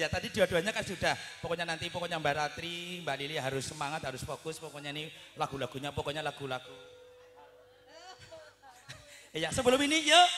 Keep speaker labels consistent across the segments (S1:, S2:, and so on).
S1: Ya tadi dua-duanya kan sudah. Pokoknya nanti pokoknya Mbak Ratri, Mbak Lili harus semangat, harus fokus. Pokoknya ini lagu-lagunya pokoknya lagu-lagu. Iya, sebelum ini yuk.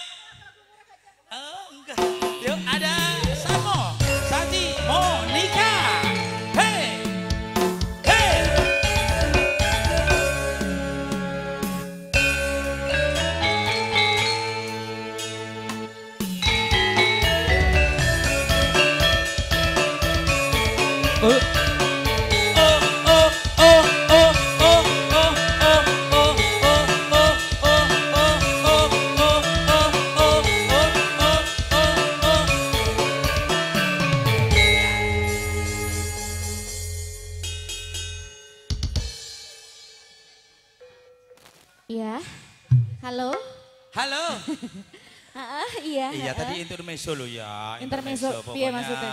S1: Intermezzo lo ya.
S2: Intermezzo, piye maksudnya?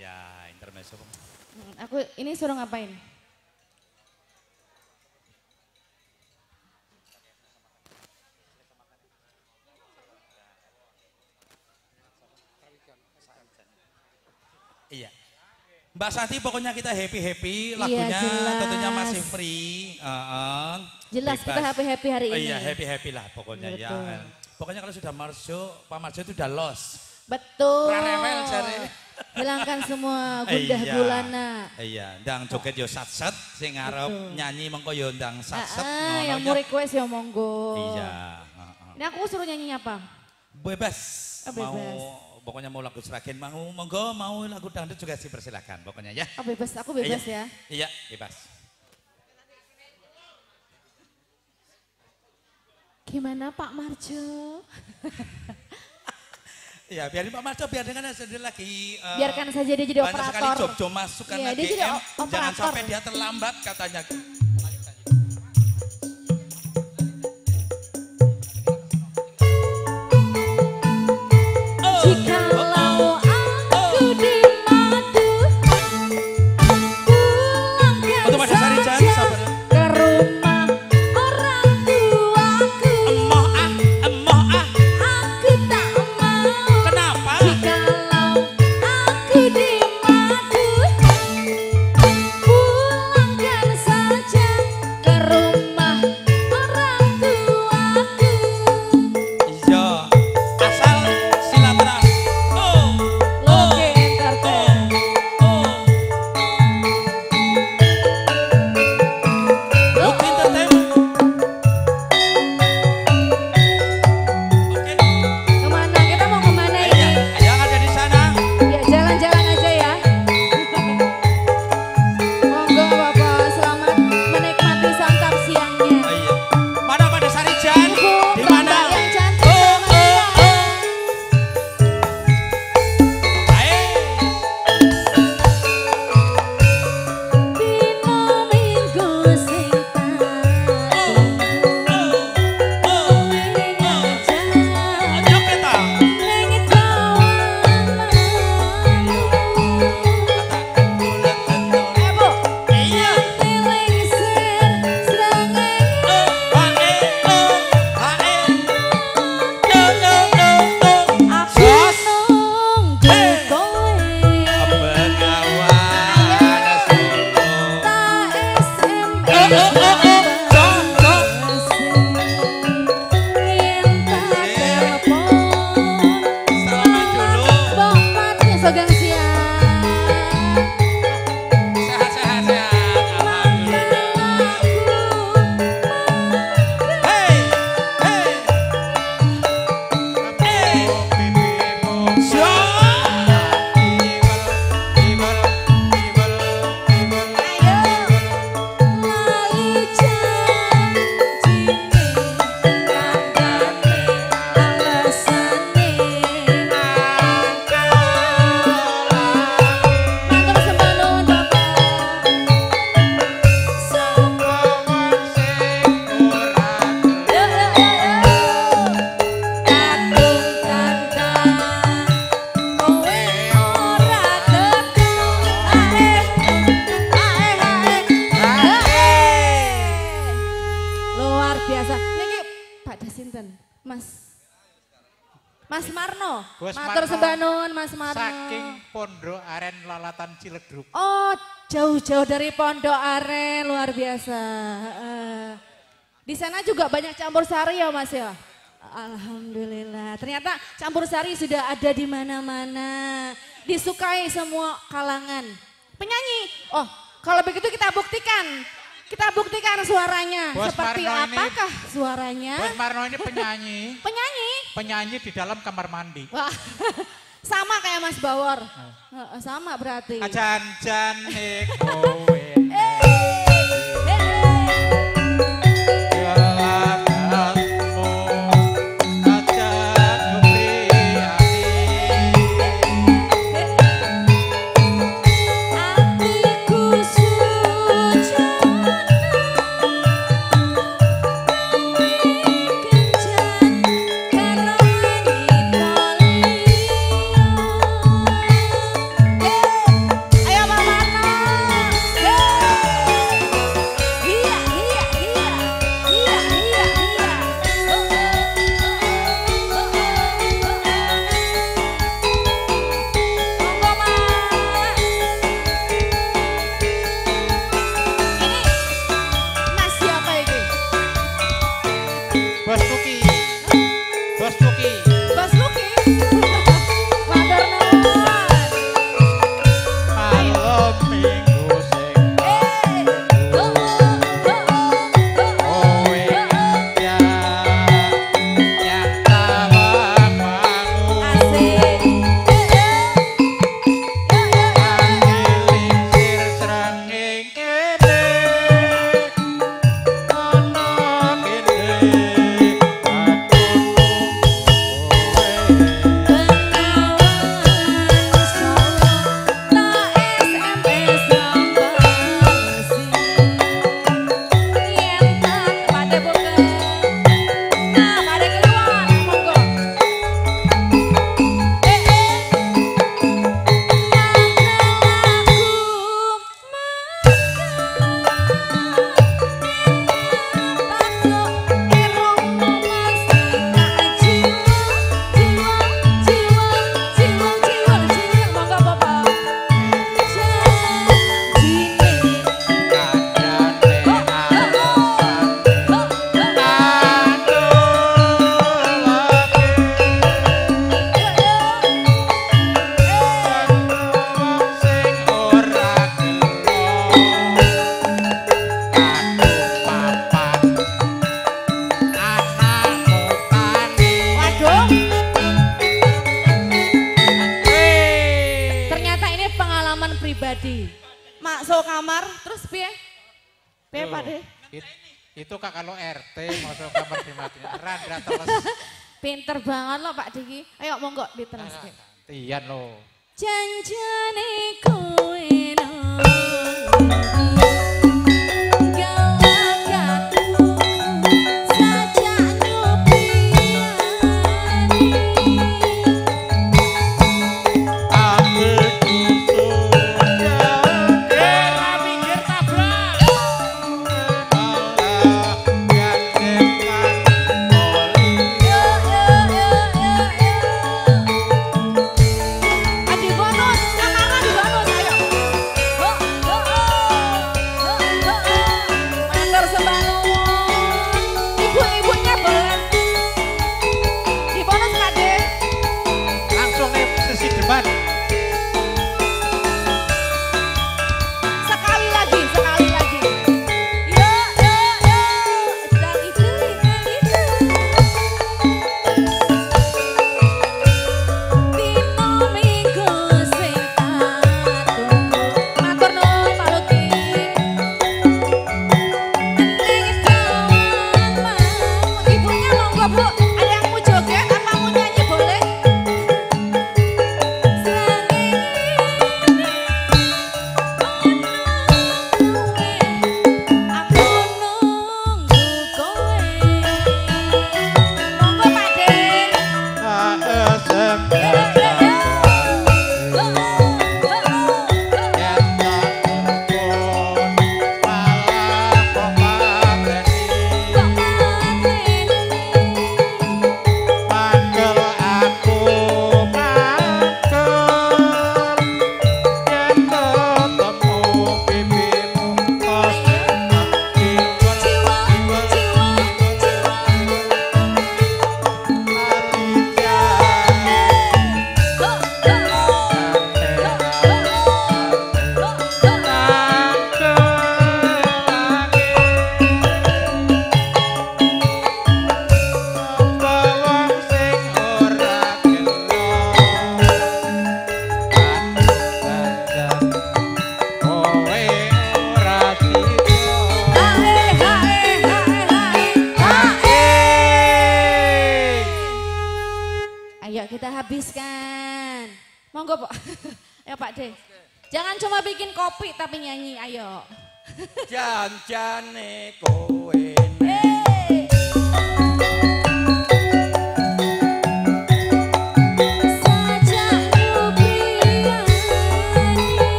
S1: Iya, intermezzo.
S2: Hmm, Aku ini suruh ngapain?
S1: Iya. Mbak Santi pokoknya kita happy-happy,
S2: Iya,
S1: lagunya
S2: jelas.
S1: tentunya masih free. heeh,
S2: Jelas kita
S1: bebas.
S2: happy-happy hari
S1: Oh
S2: ini.
S1: iya, happy-happy lah pokoknya ya.
S2: Betul.
S1: Pokoknya kalau sudah Marjo, Pak Marjo itu udah los.
S2: Betul.
S1: Cari.
S2: Hilangkan semua gundah
S1: Iya.
S2: gulana.
S1: Iya, ndang joget yo sat-sat, sing ngarep nyanyi mengko yo ndang sat-sat.
S2: Ah,
S1: ngono
S2: yang
S1: ya.
S2: mau request ya monggo.
S1: Iya, heeh.
S2: Ini aku suruh nyanyi apa?
S1: Bebas.
S2: Oh, bebas.
S1: Mau pokoknya mau lagu seragen mau monggo mau lagu dangdut juga sih persilakan pokoknya ya.
S2: Oh bebas, aku bebas
S1: Iya.
S2: ya.
S1: Iya, bebas.
S2: Gimana Pak Marjo?
S1: Iya, biarin Pak Marco, biar dengan sendiri lagi. eh,
S2: Biarkan saja dia jadi
S1: banyak sekali
S2: operator.
S1: job-job masuk karena
S2: Iya, dia jadi
S1: GM.
S2: o-
S1: Jangan
S2: operator.
S1: sampai dia terlambat katanya.
S2: Jikalau
S1: Mas
S2: Mario.
S3: Saking Pondok Aren Lalatan ciledug.
S2: Oh, jauh-jauh dari Pondok Aren, luar biasa. Uh, di sana juga banyak campur sari ya Mas ya? Alhamdulillah. Ternyata campur sari sudah ada di mana-mana. Disukai semua kalangan. Penyanyi. Oh, kalau begitu kita buktikan. Kita buktikan suaranya.
S3: Bos
S2: Seperti
S3: Marno
S2: apakah ini, suaranya?
S3: Bos Marno ini penyanyi.
S2: penyanyi?
S3: Penyanyi di dalam kamar mandi.
S2: Wah. Sama kayak Mas Bawor. Ah. Sama berarti.
S3: Ajan-jan kowe.
S2: Eh,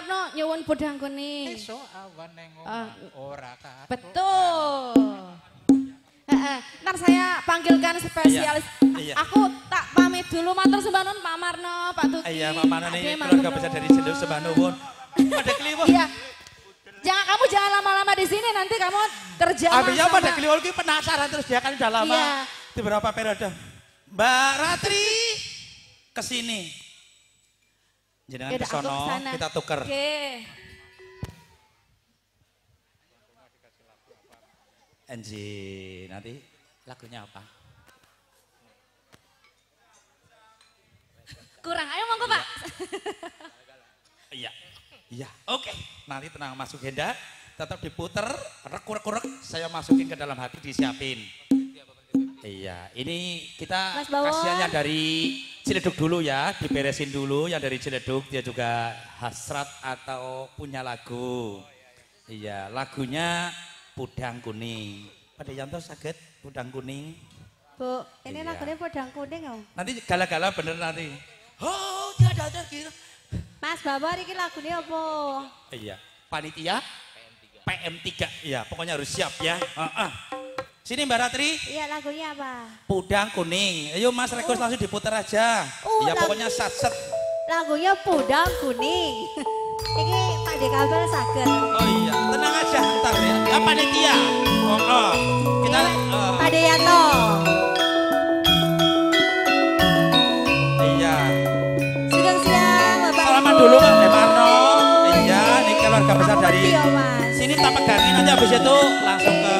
S2: Marno, nyuwun kuning.
S3: Esok awan neng
S2: Ah,
S3: ora katok.
S2: Betul. Heeh, ntar saya panggilkan spesialis.
S1: Iya, iya.
S2: Aku tak pamit dulu, matur sembah nuwun Pak Marno, Pak Tuki.
S1: Iya, Pak nih
S2: De,
S1: keluarga besar dari
S2: nuwun.
S1: Jenduk Sebanuwun. Pada Kliwon.
S2: Iya. Jangan kamu jangan lama-lama di sini nanti kamu terjamah
S1: Abis ya
S2: sama-
S1: pada Kliwon ini penasaran terus dia kan udah lama.
S2: Iya.
S1: Di beberapa periode. Mbak Ratri ke sini. Jangan ke sono kita tuker.
S2: Oke.
S1: Anji, nanti lagunya apa?
S2: Kurang. Ayo monggo, Pak.
S1: Iya. Iya, oke. Nanti tenang masuk Henda, tetap diputer, rek-rek-rek, saya masukin ke dalam hati disiapin. Iya, ini kita
S2: Mas Bawon.
S1: kasihan yang dari Ciledug dulu ya, diberesin dulu yang dari Ciledug, dia juga hasrat atau punya lagu. Iya, lagunya Pudang Kuning. Pada Yanto sakit Pudang Kuning.
S4: Bu, ini
S1: Iya.
S4: lagunya podang kuning oh.
S1: Nanti gala-gala bener nanti. Oh, dia ada kira.
S4: Mas Babar ini lagunya apa?
S1: Iya, panitia PM3. Iya, pokoknya harus siap ya. Ah, ah. Sini Mbak Ratri,
S4: Iya lagunya apa?
S1: pudang kuning. Ayo Mas Rekus langsung diputar aja.
S4: Oh,
S1: Iya,
S4: lagu-
S1: pokoknya satset.
S4: Lagunya podang kuning. ini Pak Dekabel sakit.
S1: Oh iya, tenang aja ntar ya. Ya panitia. Oh, oh. Kita eh,
S4: Pak Deyanto.
S1: iya.
S4: Siang-siang Bapak
S1: Salaman dulu Mas Demarno. Iya, ini keluarga besar dari
S4: ya, Mas.
S1: sini tak pegangin aja habis itu langsung ke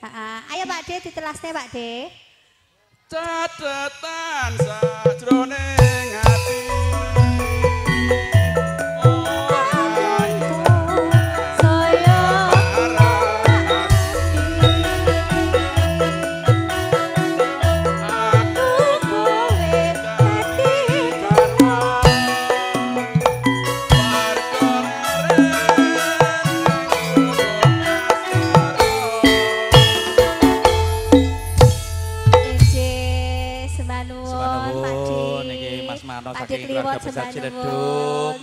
S4: Heeh. Ayo Pak De ditelasne Pak De.
S5: Catatan sajroning
S1: keluarga besar Ciledug.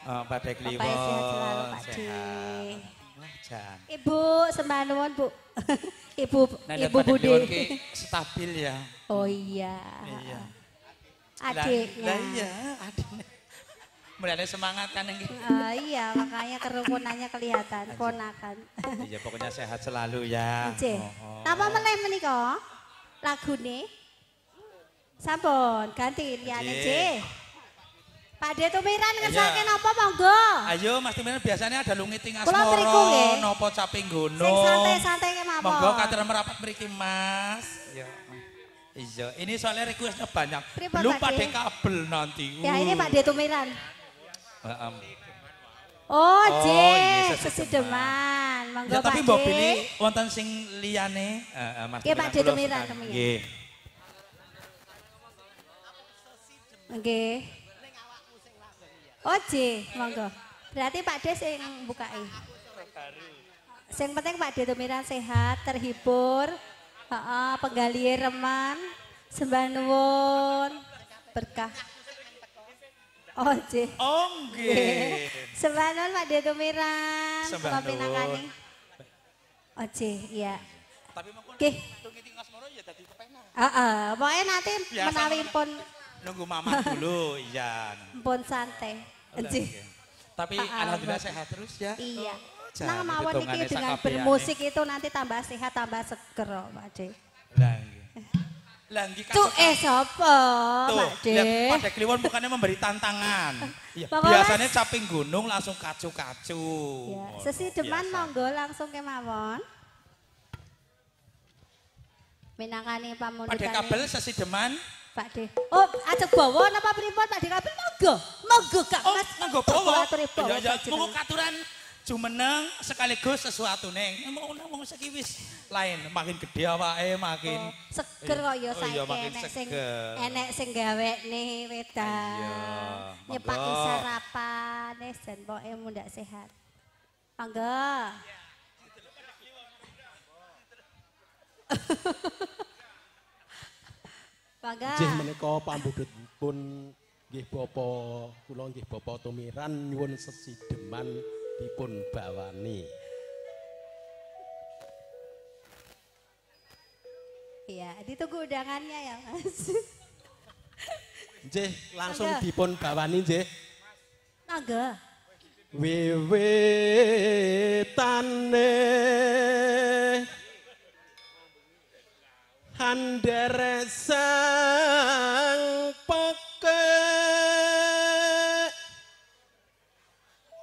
S1: Oh, Pak De Kliwon.
S4: Bapak sehat selalu, Pak De.
S1: sehat. Wah, Jan.
S4: Ibu semanuwun Bu. Ibu
S1: Nah,
S4: Ibu Budi.
S1: Kliwon stabil ya.
S4: Oh iya.
S1: Iya.
S4: Adiknya.
S1: Lah iya, adiknya. Mulane semangat kan ini.
S4: Ah, iya, makanya kerukunannya kelihatan, ponakan.
S1: Iya, pokoknya sehat selalu ya.
S4: Nggih.
S1: Oh, oh.
S4: Napa meneh menika? Lagune? Sampun, ganti liyane,
S1: Nggih.
S4: Pak De tumiran
S1: Iya.
S4: ngersake napa monggo?
S1: Ayo Mas Timin biasanya ada lungiting
S4: mriku,
S1: asmoro,
S4: nggih.
S1: nopo caping gunung.
S4: Sing santai-santai ke mawon.
S1: Monggo kater merapat mriki Mas. Iya. Iya, ini soalnya requestnya banyak.
S4: Pripun,
S1: Belum
S4: Pak De?
S1: kabel nanti.
S4: Ya ini Pak De tumiran.
S1: Heeh.
S4: Oh, J,
S1: iya,
S4: sesi
S1: sesedeman.
S4: deman. Monggo
S1: Ya
S4: Pak
S1: tapi mbok pilih wonten sing liyane. Heeh, Mas.
S4: Nggih, Pak De tumiran, tumiran.
S1: Nggih.
S4: Nggih. J, monggo. Berarti Pak De sing bukai. Sing penting Pak De tumiran sehat, terhibur, heeh, penggali reman, sembah nuwun, berkah. J.
S1: Oh, nggih.
S4: Sembah nuwun Pak De tumiran,
S1: Sembah nuwun.
S4: pinangani. J, iya.
S1: Tapi monggo
S4: Nggih.
S1: ya dadi kepenak.
S4: Heeh, pokoknya nanti menawi pun
S1: Nunggu mama dulu, iya.
S4: pun santai.
S1: Tapi
S4: ah,
S1: alhamdulillah sehat terus ya.
S4: Iya.
S1: Jan,
S4: Nah, mawon iki
S1: dongane
S4: dengan bermusik itu nanti tambah sehat, tambah seger, Pak.
S1: Lah nggih. Lah nggih
S4: Tuh eh sapa,
S1: Tuh,
S4: Pak
S1: lihat pada Kliwon bukannya memberi tantangan. Iya,
S4: Pokoknya-
S1: biasanya caping gunung langsung kacu-kacu.
S4: Ya,
S1: Oh,
S4: sesi deman monggo langsung kemawon. Minangkani
S1: Pada
S4: pamundutane
S1: kabel sesi deman.
S4: Pak De. Oh, ajak bawa napa pripun Pak De kabel monggo. Monggo Kak
S1: Oh,
S4: Mas.
S1: monggo
S4: Kula
S1: bawa. Iya, iya,
S4: sajenengan.
S1: monggo katuran jumeneng sekaligus sesuatu neng. Mau wong seki wis lain, makin gede awake, makin
S4: Oh, seger kok ya
S1: Oh,
S4: saiki
S1: iya, makin
S4: enek sing
S1: seger.
S4: enek sing gawekne wedan.
S1: Iya, monggo.
S4: sarapan wis jan pokoke mundak sehat. Monggo. Monggo.
S6: Nggih menika pambudutipun nggih Bapa kula nggih Bapa Tumiran nyuwun sesideman dipun bawani.
S4: Iya, ditunggu undangannya ya, Mas.
S6: Nggih langsung
S4: Monggo.
S6: dipun bawani nggih.
S4: Monggo.
S6: Wiwitane Handere sang peke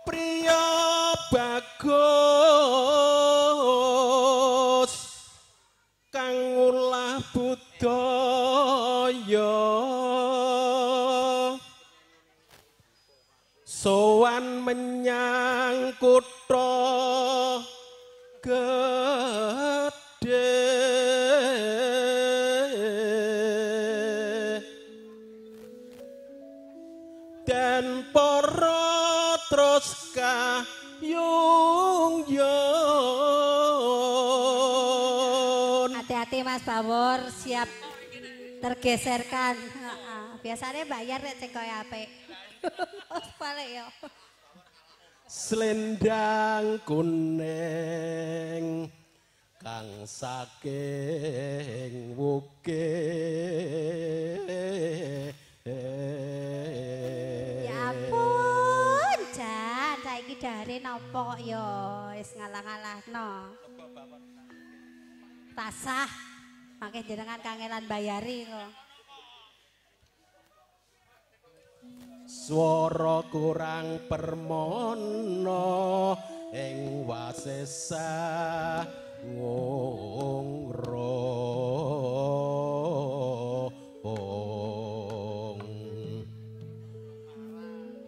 S6: Priya bagus Kang ulah budaya. Sowan menyang
S4: Bawor, siap tergeserkan. Biasanya bayar nek sing kaya apik. Balik ya.
S6: selendang kuning kang saking wuke
S4: Ya ampun, Jan, saiki dari nopo kok ya wis ngalah-ngalahno. Tasah. Makin jenengan kangelan bayari kok.
S6: swara kurang permono ing wasesa ngongrong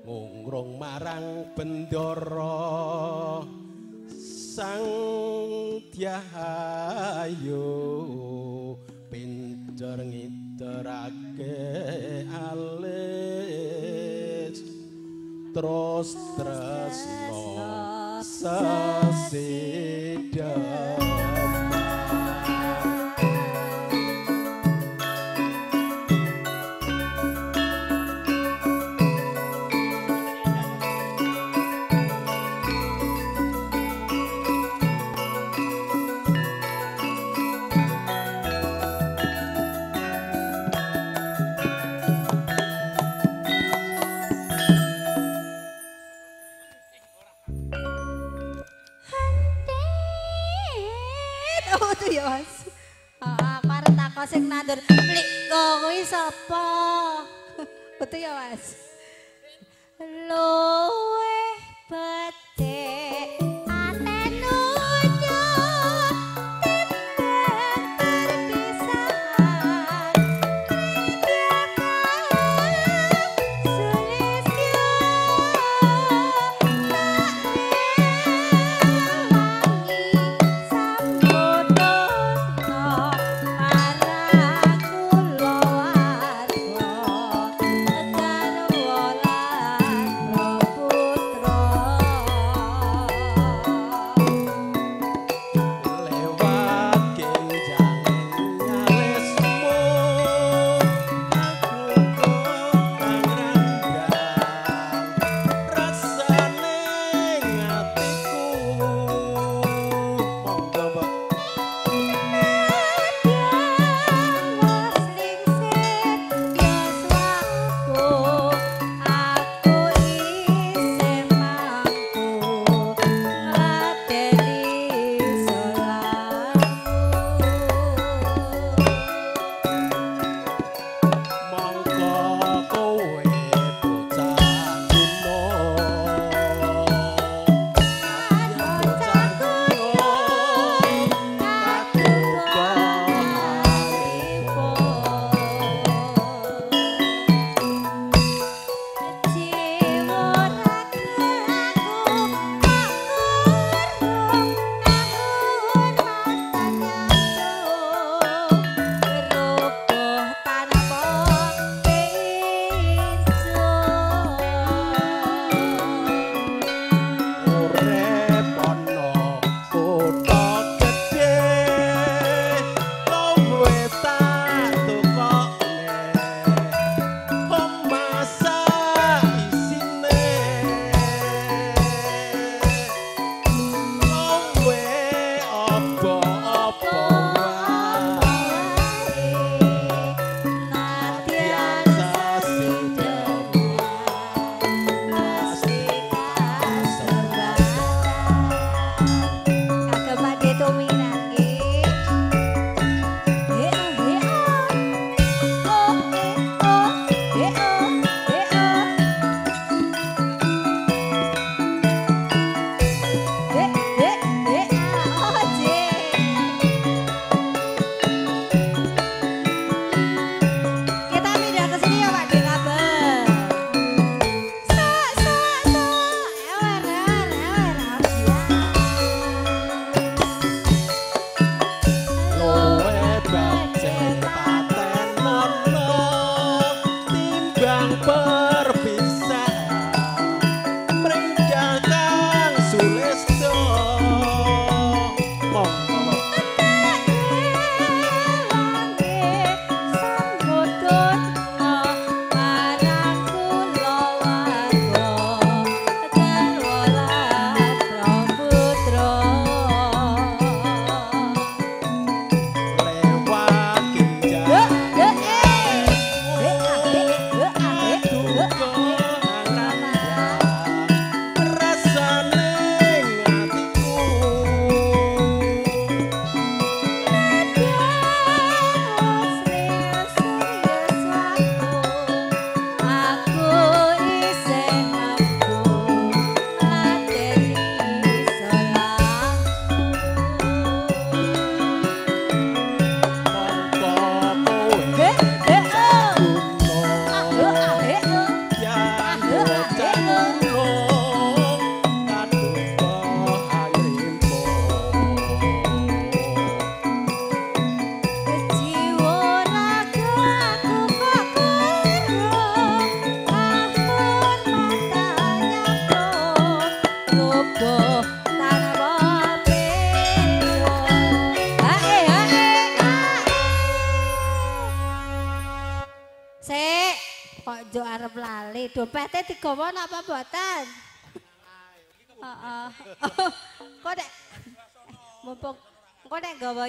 S6: ngongrong marang bendara sang Tyahayu ngiterake alis terus tresno sesidem
S4: sing nandur. Lik kuwi sapa? Betul ya mas. Luwe becik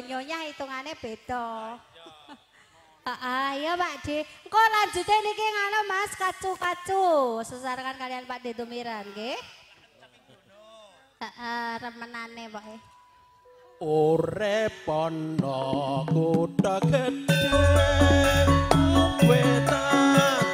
S4: nyonya hitungannya beda. Ah, ah, iya Pak D. Kok lanjutnya ini ke mas kacu-kacu. sesarengan kalian Pak D. Tumiran. Heeh, ah, ah, remenane Pak
S7: E. Ore pondok kuda gede, kue tak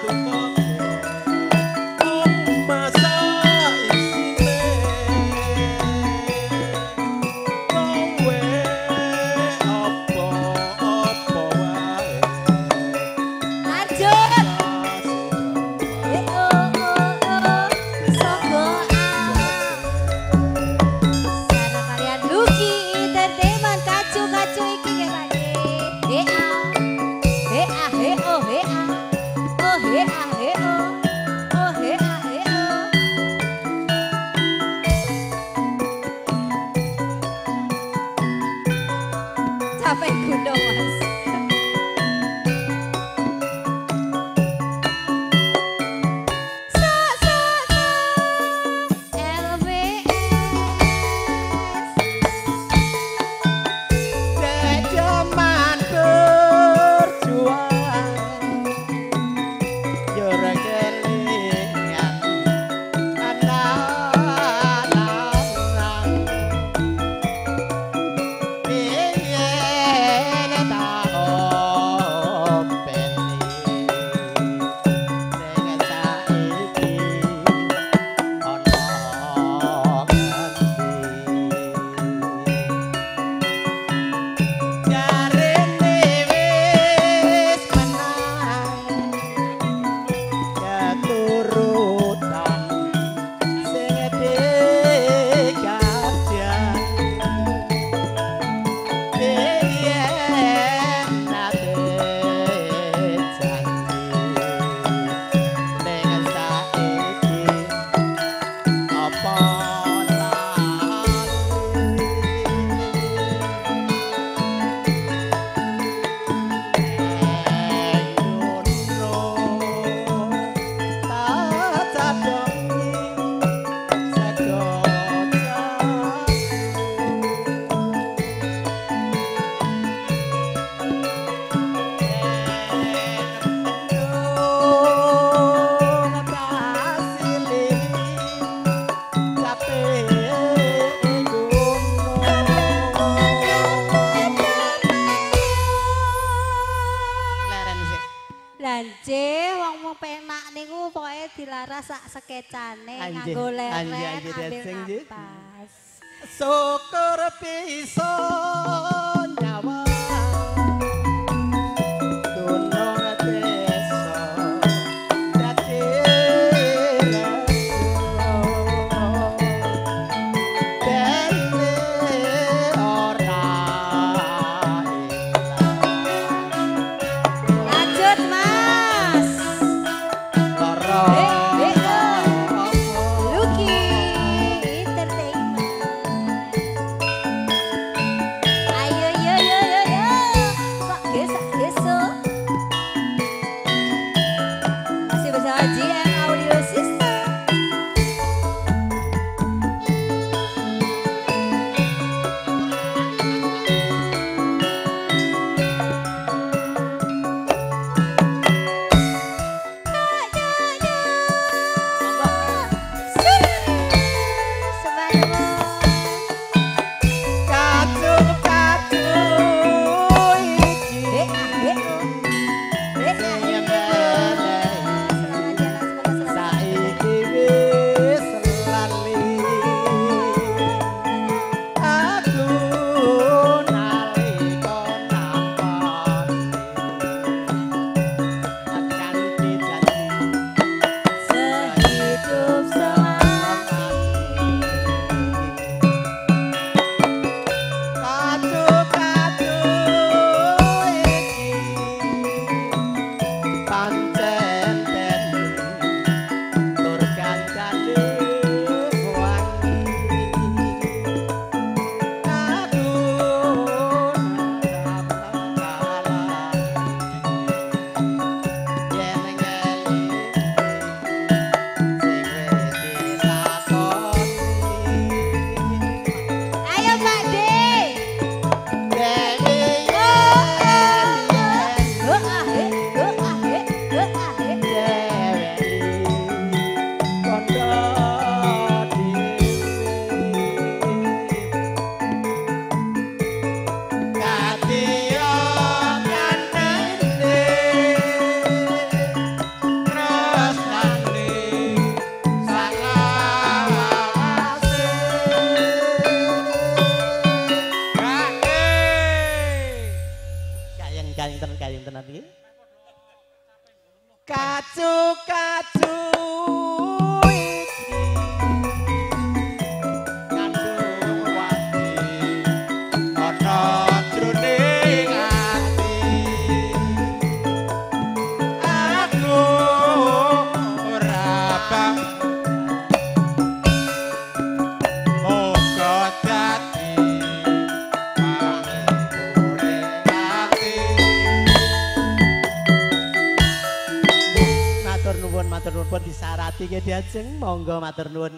S7: Ajeng monggo matur nuwun.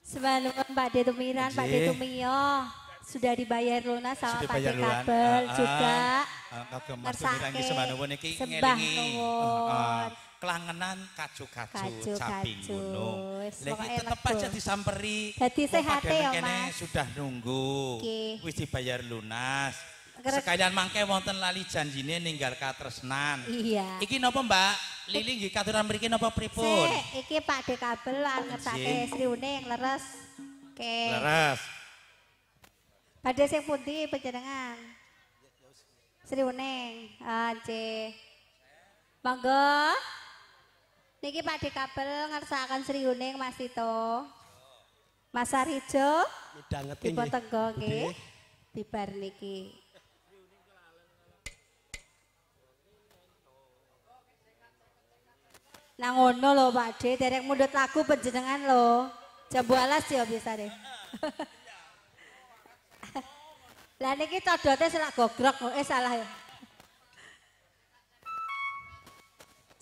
S4: Sebelum Pak De Tumiran, Pak De
S1: Nggih.
S4: Tumio sudah dibayar lunas sama Pak. Kabel
S1: Ah, ah.
S4: juga.
S1: Ah, Kagem Mas. Tumiran iki sembah niki
S4: Sembah
S1: ngelingi ah, kelangenan kaju-kaju
S4: Kaju-kaju.
S1: caping gunung. Iki
S4: pokoknya
S1: tetep aja disamperi.
S4: Dadi sehat ya,
S1: kene
S4: Mas.
S1: sudah nunggu. Wis dibayar lunas. Sekalian mangke wonten lali janjine ninggal katresnan.
S4: Iya.
S1: Iki napa Mbak? Lili nggih katuran mriki napa pripun?
S4: Sik, iki Pak De Kabel lan ngersake
S1: Nggih.
S4: Sri Uning leres. Oke.
S1: Leres.
S4: Pada sing pundi panjenengan? Sri Uning. Ah, nggih. Monggo. Niki Pak De Kabel ngersakaken Sri Uning Mas Tito. Mas Arijo
S6: Midhangeti
S4: dipun
S6: nggih.
S4: tenggo nggih.
S6: Budhe.
S4: Bibar niki. Nang ngono lho Pak De, derek mundut lagu panjenengan lho. Jambu alas ya bisa deh. Lah niki codote selak gogrok kok. eh salah ya.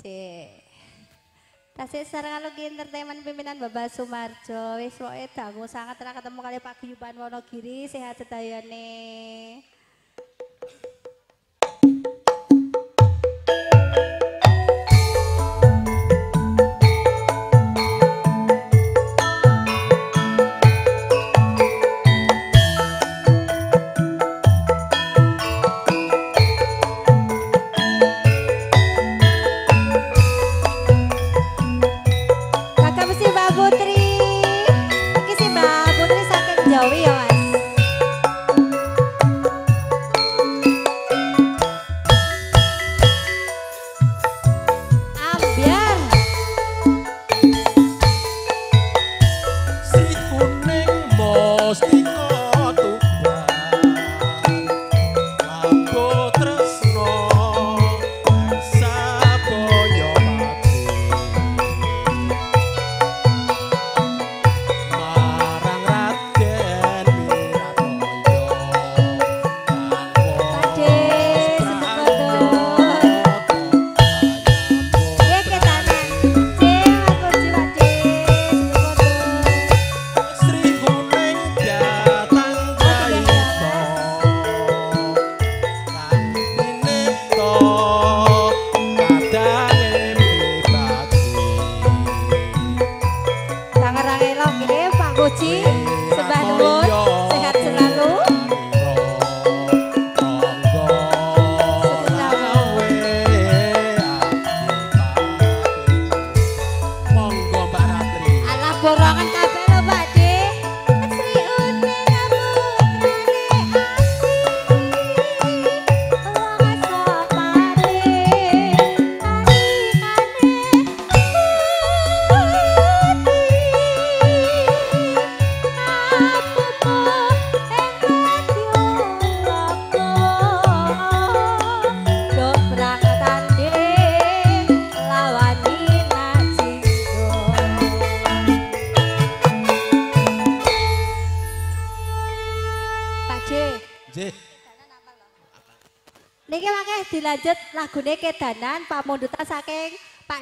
S4: Cek. Tasik sarang lagi entertainment pimpinan Bapak Sumarjo. Wis pokoke dangu sangat telah ketemu kali Pak Guyuban Wonogiri sehat sedayane.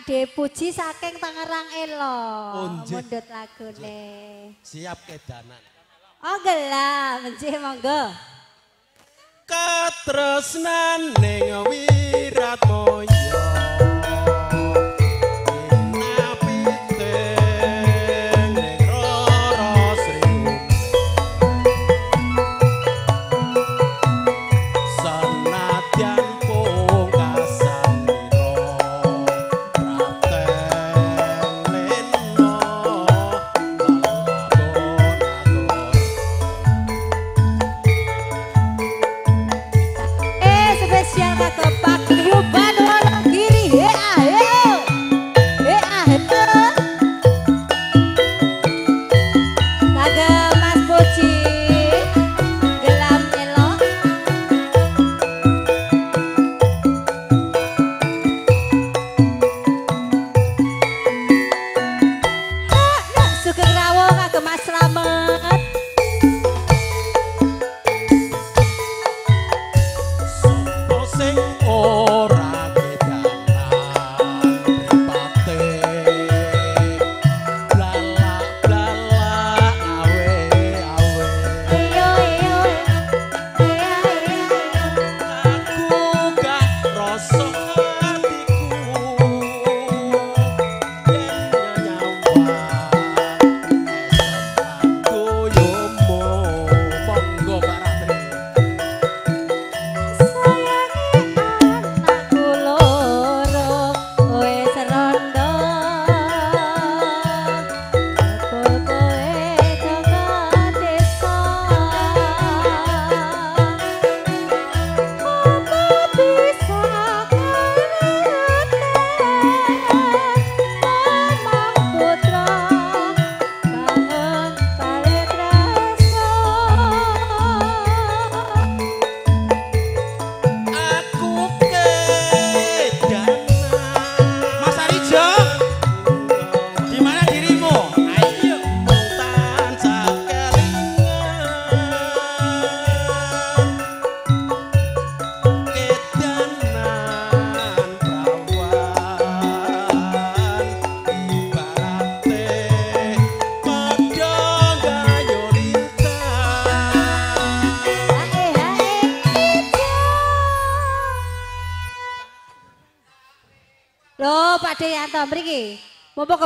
S4: Pak De Puji saking Tangerang Elo.
S6: Oh.
S4: Mundut lagune.
S6: siap kedanan
S4: Oh gelam, nggih monggo.
S6: katresnan ning wiratmoyo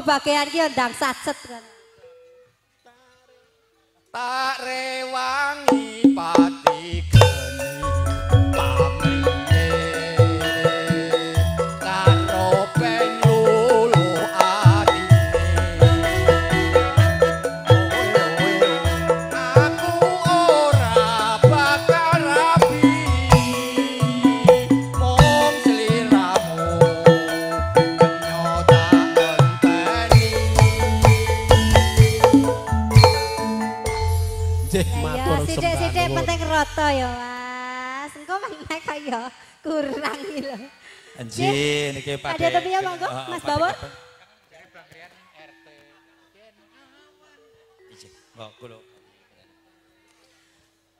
S6: Kebagian ki ndang satset kan. Sithik-sithik penting rata ya Mas. Engko meneh kaya kurang iki lho.
S1: Anjir, niki Pak.
S6: Ada tapi ya, monggo,
S1: Oh,
S6: Mas Bawor.
S1: Ijik, kok kulo.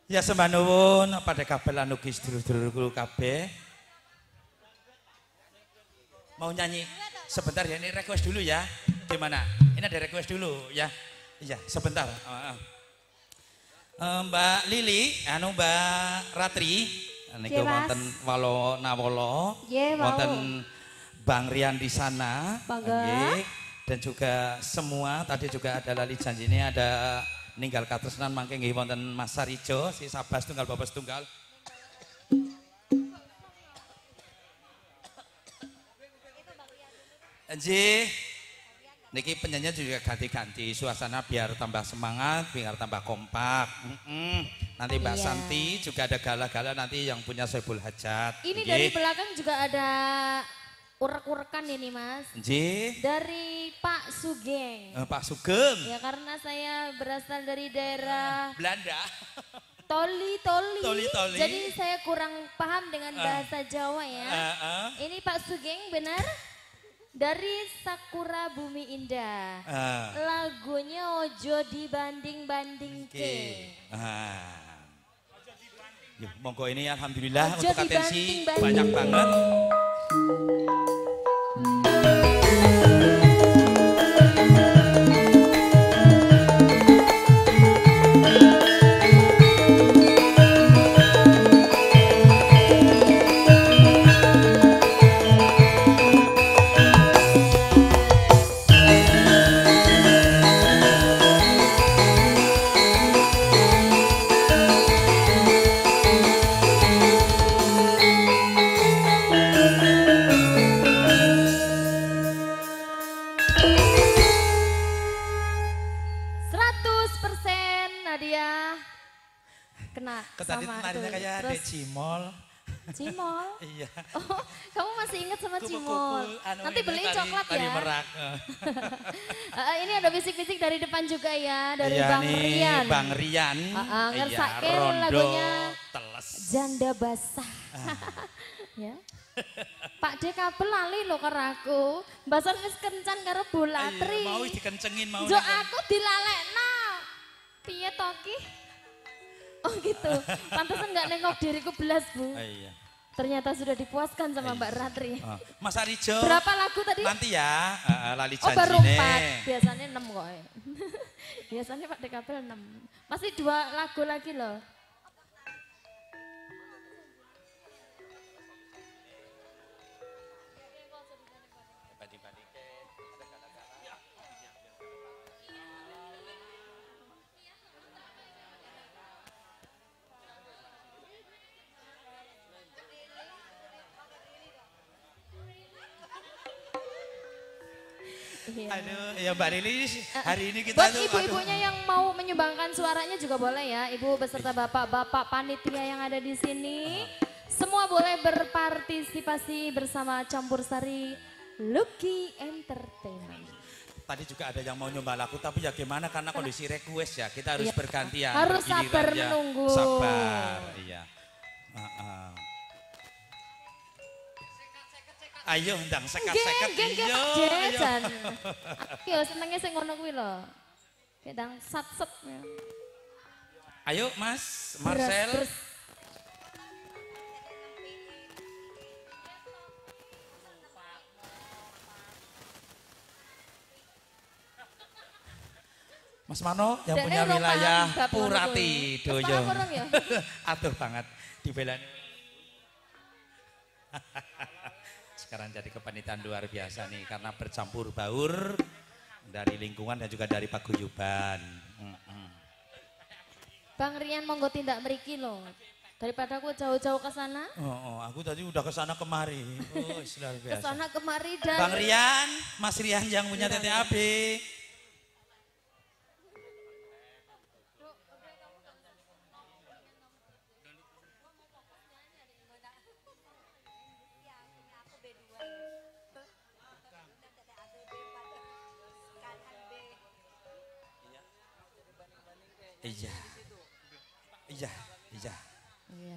S1: Ya sembah nuwun pada kabeh lan ugi sedulur-sedulur kulo kabeh. Mau nyanyi sebentar ya ini request dulu ya. Gimana? Ini ada request dulu ya. Iya, sebentar. Ah, ah. Eh, Mbak Lili, anu Mbak Ratri, niku wonten Walo Nawolo, wonten Bang Rian di sana, nggih. dan juga semua tadi juga ada lali janji ini ada ninggal katresnan mangke nggih wonten Mas Sarijo, si Sabas tunggal Bapak tunggal. Nggih. Niki penyanyi juga ganti-ganti suasana biar tambah semangat, biar tambah kompak. Mm-mm. Nanti Mbak
S8: Iya.
S1: Santi juga ada gala-gala nanti yang punya Soebul Hajat.
S8: Ini
S1: Nggih.
S8: dari belakang juga ada urek-urekan ini mas.
S1: Nggih.
S8: Dari Pak Sugeng.
S1: Eh, Pak Sugeng.
S8: Ya karena saya berasal dari daerah
S1: Belanda.
S8: Toli Toli.
S1: Toli-toli.
S8: Jadi saya kurang paham dengan
S1: Ah.
S8: bahasa Jawa ya.
S1: Eh, eh.
S8: Ini Pak Sugeng benar? Dari Sakura Bumi Indah.
S1: Eh.
S8: Lagunya Ojo dibanding-banding ke.
S1: Ah. Yuk, monggo ini alhamdulillah
S8: Ojo
S1: untuk atensi banyak banget. Cimol. Iya.
S8: Oh, kamu masih ingat sama Cimol?
S1: Kupu-kupu, anu
S8: Nanti
S1: tari-
S8: coklat
S1: tari
S8: ya.
S1: merak. Eh,
S8: ini ada bisik-bisik dari depan juga ya, dari
S1: Iya
S8: Bang
S1: nih,
S8: Rian.
S1: Bang Rian.
S8: Ah, ah,
S1: Iya,
S8: ngersake
S1: rondo
S8: lagunya
S1: teles.
S8: Janda basah. ya. Pak D kabel lali lo karo aku. Basan wis kencan karo bolatri.
S1: Iya, mau dikencengin mau.
S8: Jo aku dilalekno. Piye to ki? Oh gitu. Pantesan nggak nengok diriku belas, Bu.
S1: Ah, Iya.
S8: Ternyata sudah dipuaskan sama Mbak Ratri.
S1: Ah, Mas Arijo.
S8: Berapa lagu tadi?
S1: Nanti ya, eh, lali
S8: Oh baru empat, biasanya enam kok. biasanya Pak DKP enam. Masih dua lagu lagi loh.
S1: Aduh, ya Mbak Lili, hari ini kita
S8: Buat ibu-ibunya yang mau menyumbangkan suaranya juga boleh ya. Ibu beserta bapak-bapak panitia yang ada di sini. Semua boleh berpartisipasi bersama Campur Sari Lucky Entertainment.
S1: tadi juga ada yang mau nyoba lagu, tapi ya gimana karena kondisi request ya, kita harus
S8: Iya.
S1: bergantian.
S8: Harus sabar
S1: ya.
S8: menunggu.
S1: Sabar, iya. Ah, ah. Ayo, ndang sekat-sekat. Iya,
S8: Pak
S1: iya.
S8: Jejan. Aku ya senengnya sing ngono kuwi lho. Kedang sat-set.
S1: Ayo Mas, Marcel.
S8: beras.
S1: Mas Mano yang
S8: Dene
S1: punya wilayah Purati Doyo. Atuh banget dibelani. sekarang jadi kepanitan luar biasa nih karena bercampur baur dari lingkungan dan juga dari paguyuban.
S8: Bang Rian monggo tindak meriki loh. Daripada aku jauh-jauh ke sana,
S1: Oh, oh, aku tadi udah ke sana kemari. Oh, luar
S8: ke
S1: biasa.
S8: sana kemari dan
S1: Bang Rian, Mas Rian yang punya TTAB.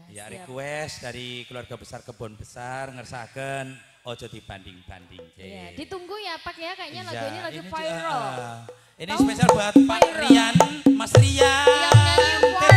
S1: Iya, Ya request dari keluarga besar kebun besar ngersaken ojo dibanding-banding.
S8: Iya, ditunggu ya Pak ya, kayaknya lagu
S1: Iya,
S8: ini lagi viral.
S1: ini
S8: Tahu
S1: spesial buat Pak. Rian, Mas Rian,
S8: Yang nyanyi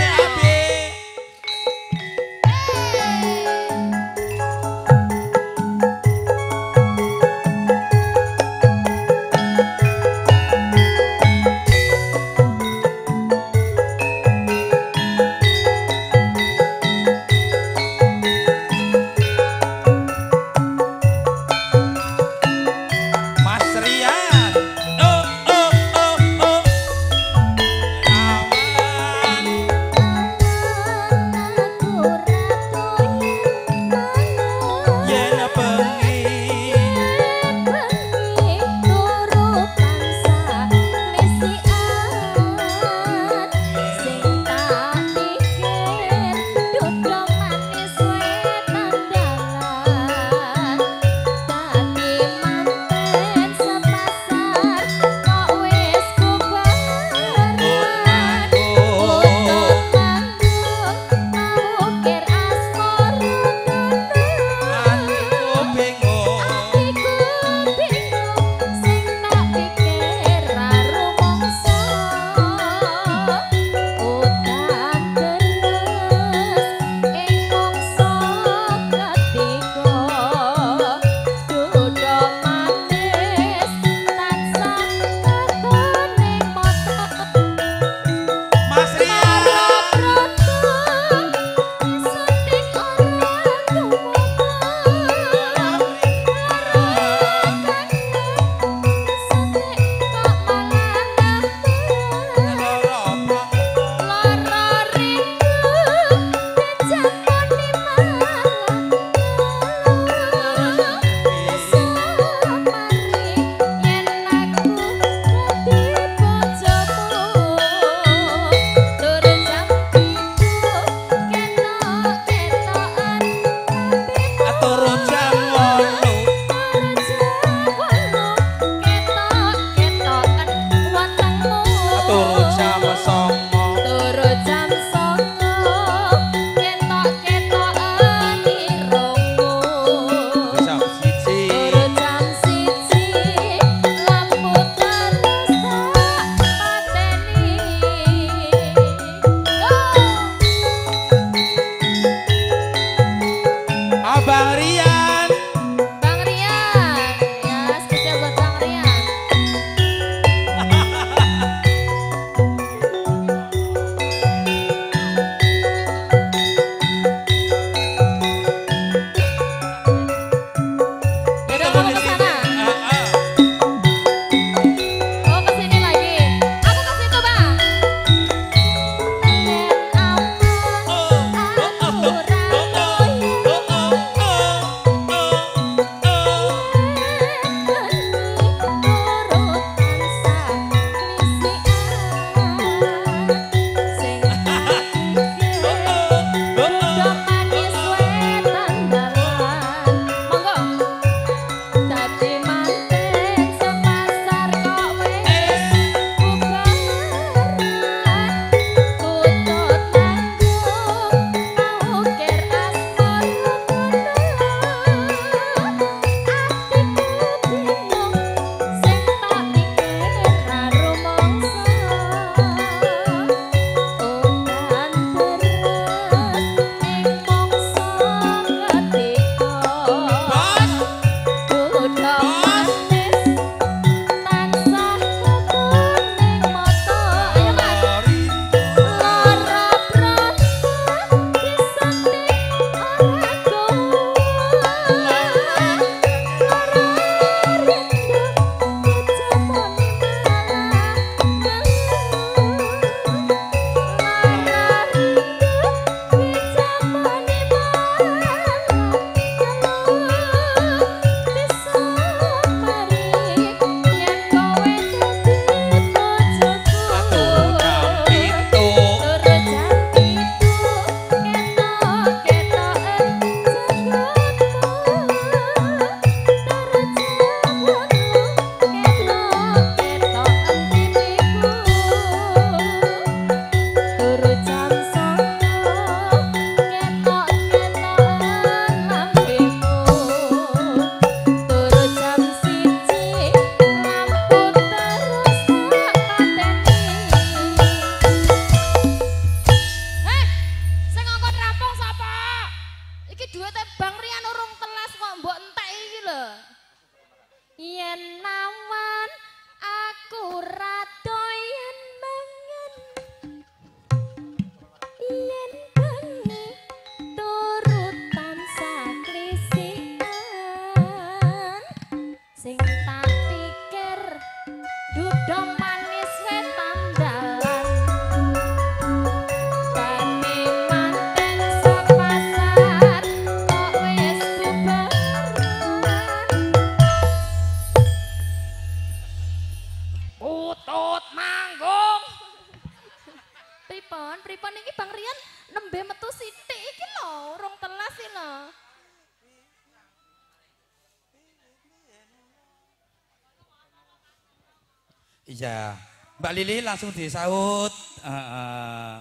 S8: Mbak Lili langsung disaut. eh,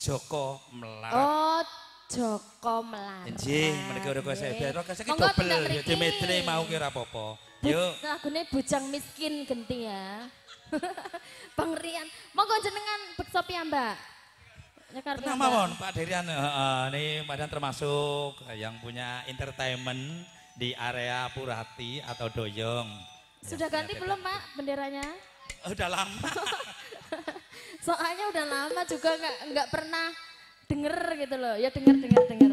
S8: Joko Melarat.
S1: Oh, Joko Melarat.
S8: Nggih, menika udah kok saya biar
S1: Monggo
S8: dobel ya. Dimitri mau kira apa-apa. Yuk.
S1: Lagune bujang miskin genti ya. Bang Rian, monggo jenengan beksa piyambak. Nyekar
S8: Tenang
S1: piyambak.
S8: mawon Pak Dirian, Heeh, ini Badan termasuk yang punya entertainment di area Purati atau Doyong.
S1: Sudah
S8: Ya,
S1: ganti
S8: sudah
S1: belum, Mak, benderanya?
S8: Oh, Udah lama.
S1: Soalnya udah lama juga nggak nggak pernah denger gitu loh. Ya denger denger denger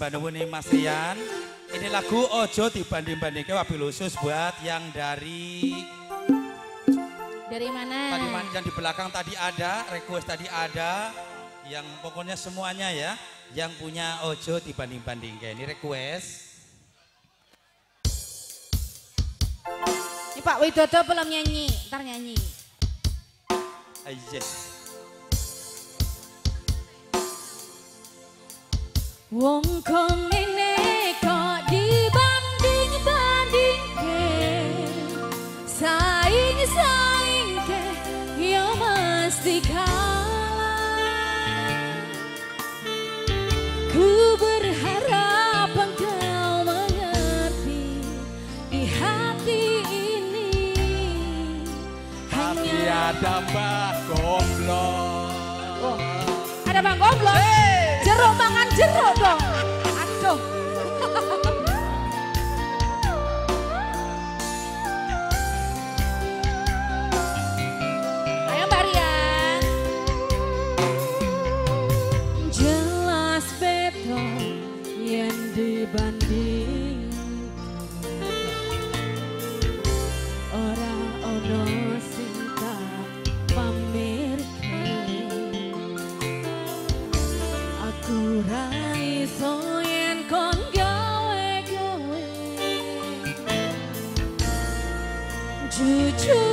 S1: sembah nih Mas Rian. Ini lagu ojo dibanding-bandingkan wabil khusus buat yang dari
S8: dari mana?
S1: Tadi yang di belakang tadi ada, request tadi ada, yang pokoknya semuanya ya, yang punya ojo dibanding-bandingkan ini request.
S8: Ini Pak Widodo belum nyanyi, ntar nyanyi.
S2: Yes. true.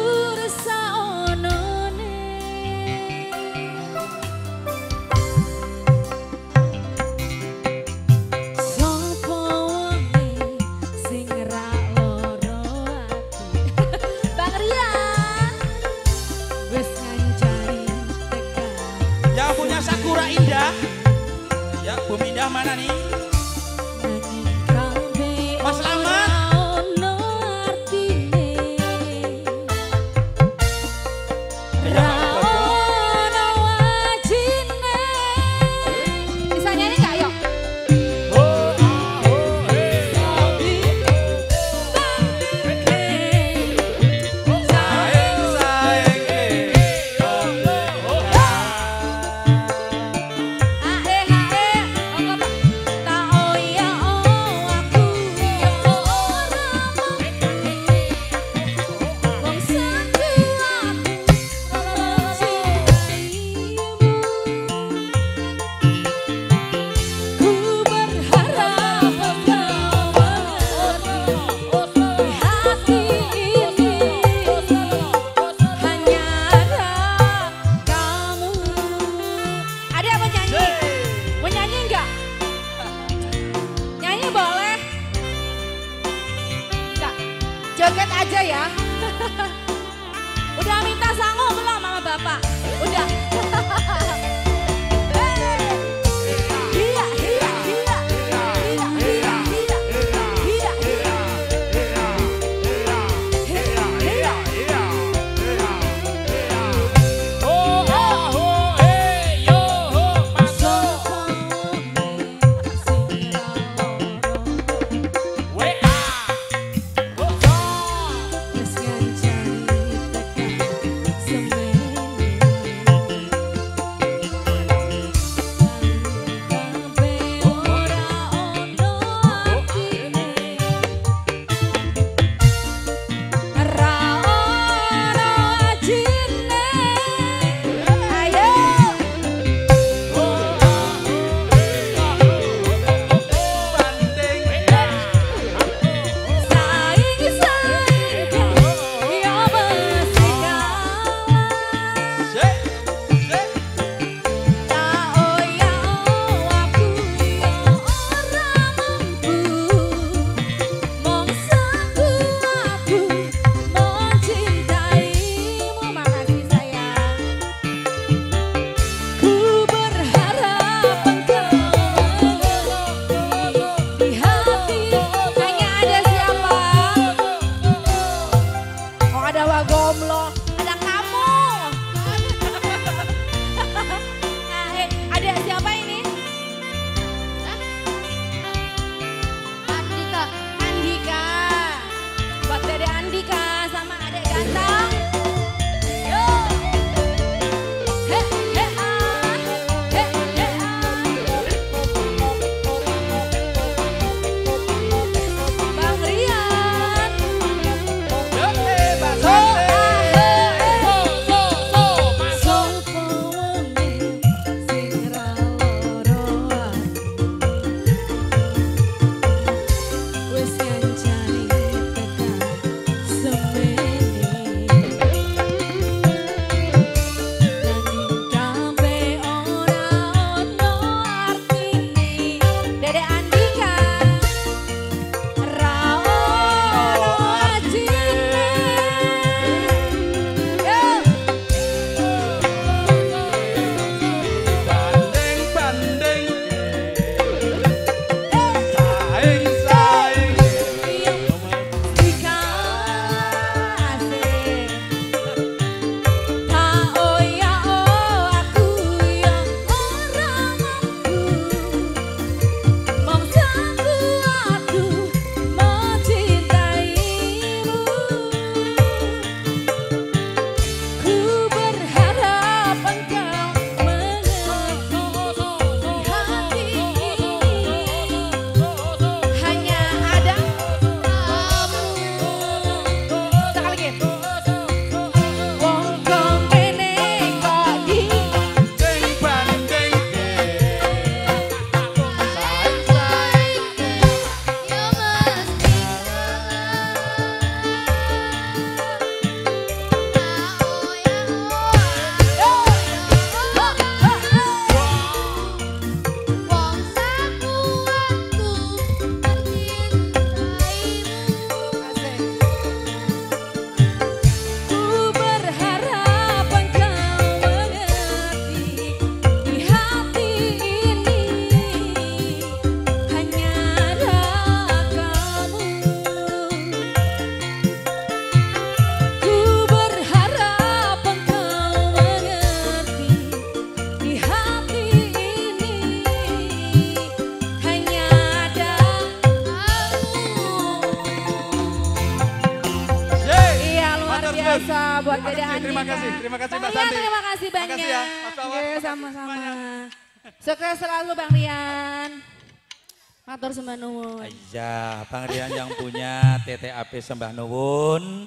S2: Matur sembah nuwun.
S1: Iya, Bang Rian yang punya TTAP Sembah Nuwun.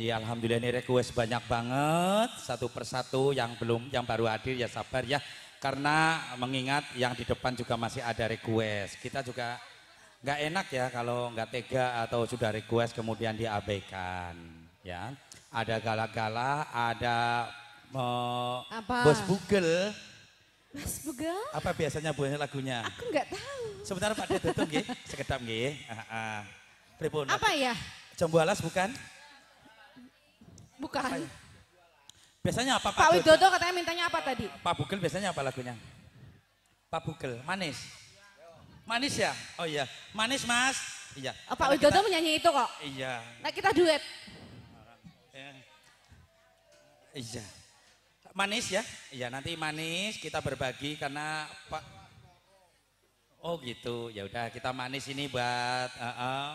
S1: Ya alhamdulillah ini request banyak banget satu persatu yang belum yang baru hadir ya sabar ya karena mengingat yang di depan juga masih ada request kita juga nggak enak ya kalau nggak tega atau sudah request kemudian diabaikan ya ada gala-gala ada
S2: Apa?
S1: bos bugel
S2: Mas Bugel,
S1: apa biasanya bunyinya lagunya
S2: aku nggak tahu.
S1: sebentar Pak Detutu nggih sekedap nggih. Pripun?
S2: Apa ya?
S1: Jambu alas bukan?
S2: Bukan.
S1: Biasanya apa
S2: Pak
S1: Pak Dodo?
S2: Widodo katanya mintanya apa tadi?
S1: Pak Bugel biasanya apa lagunya? Pak Bugel, manis. Manis ya? Oh iya, manis Mas. Iya.
S2: Oh, Pak Widodo
S1: kita-
S2: menyanyi itu kok.
S1: Iya.
S2: Nah kita duet.
S1: Iya. Manis ya? Iya, nanti manis kita berbagi karena Pak Oh gitu. Ya udah kita manis ini buat eh, eh.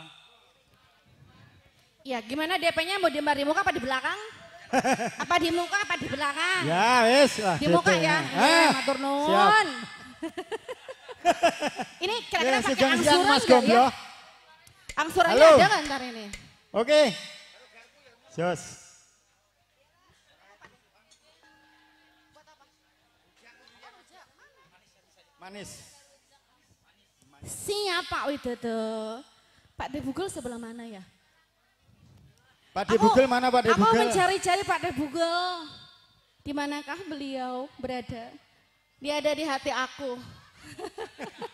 S2: Ya gimana DP-nya mau diembar di muka apa di belakang? apa di muka apa di belakang?
S9: Ya, wis lah.
S2: Di muka
S9: gitu.
S2: ya.
S9: Ah,
S2: Eh, matur nuwun. Ini kira-kira
S9: Ya,
S2: pakai angsuran
S9: Mas
S2: nggak ya? Angsurannya
S9: Halo.
S2: ada kan ntar ini?
S9: Oke. Jos. Manis.
S2: Siap Pak Widodo. Pak Debugel sebelah mana ya?
S9: Pak Debugel mana Pak
S2: Aku
S9: Debugel?
S2: mencari-cari Pak Debugel. Di manakah beliau berada? Dia ada di hati aku.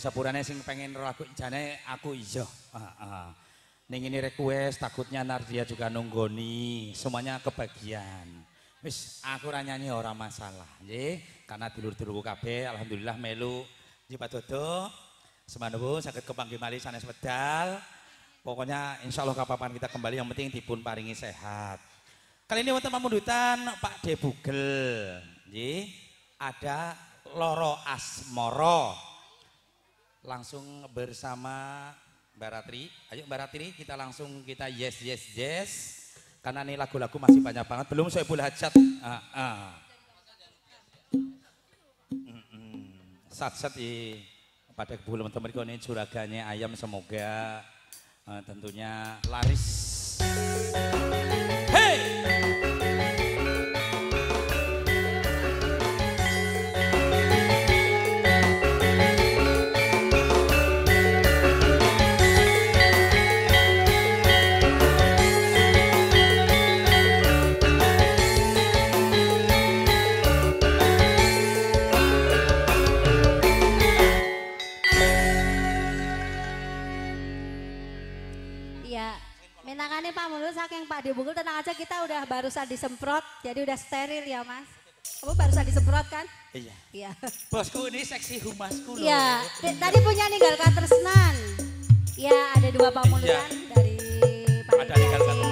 S1: sapurane sing pengen roh lagu ijane aku ijo. Ah, ah. Ning ini request takutnya Nardia juga nunggoni, semuanya kebagian. Wis aku ra nyanyi ora masalah, nggih. Karena dulur-dulurku kabeh alhamdulillah melu nggih Pak Dodo. Semanapun saged kepanggih malih sanes wedal. Pokoknya insya Allah kapan kita kembali yang penting dipun paringi sehat. Kali ini wonten pamundutan Pak De Bugel. Nggih. Ada Loro Asmoro. Langsung bersama Mbak Ratri. Ayo Mbak Ratri kita langsung kita yes yes yes. Karena ini lagu-lagu masih banyak banget. Belum saya boleh hajat. Ah, ah. Sat-sat i pada belum teman ini juragannya ayam semoga eh, tentunya laris.
S4: Barusan disemprot jadi udah steril ya Mas. Kamu barusan disemprot kan?
S1: Iya.
S4: Iya.
S1: Bosku ini seksi humasku loh.
S4: Iya, tadi punya ninggal Katresnan. Iya, ada dua pamulutan dari Pak
S1: Ada ninggal Katresnan.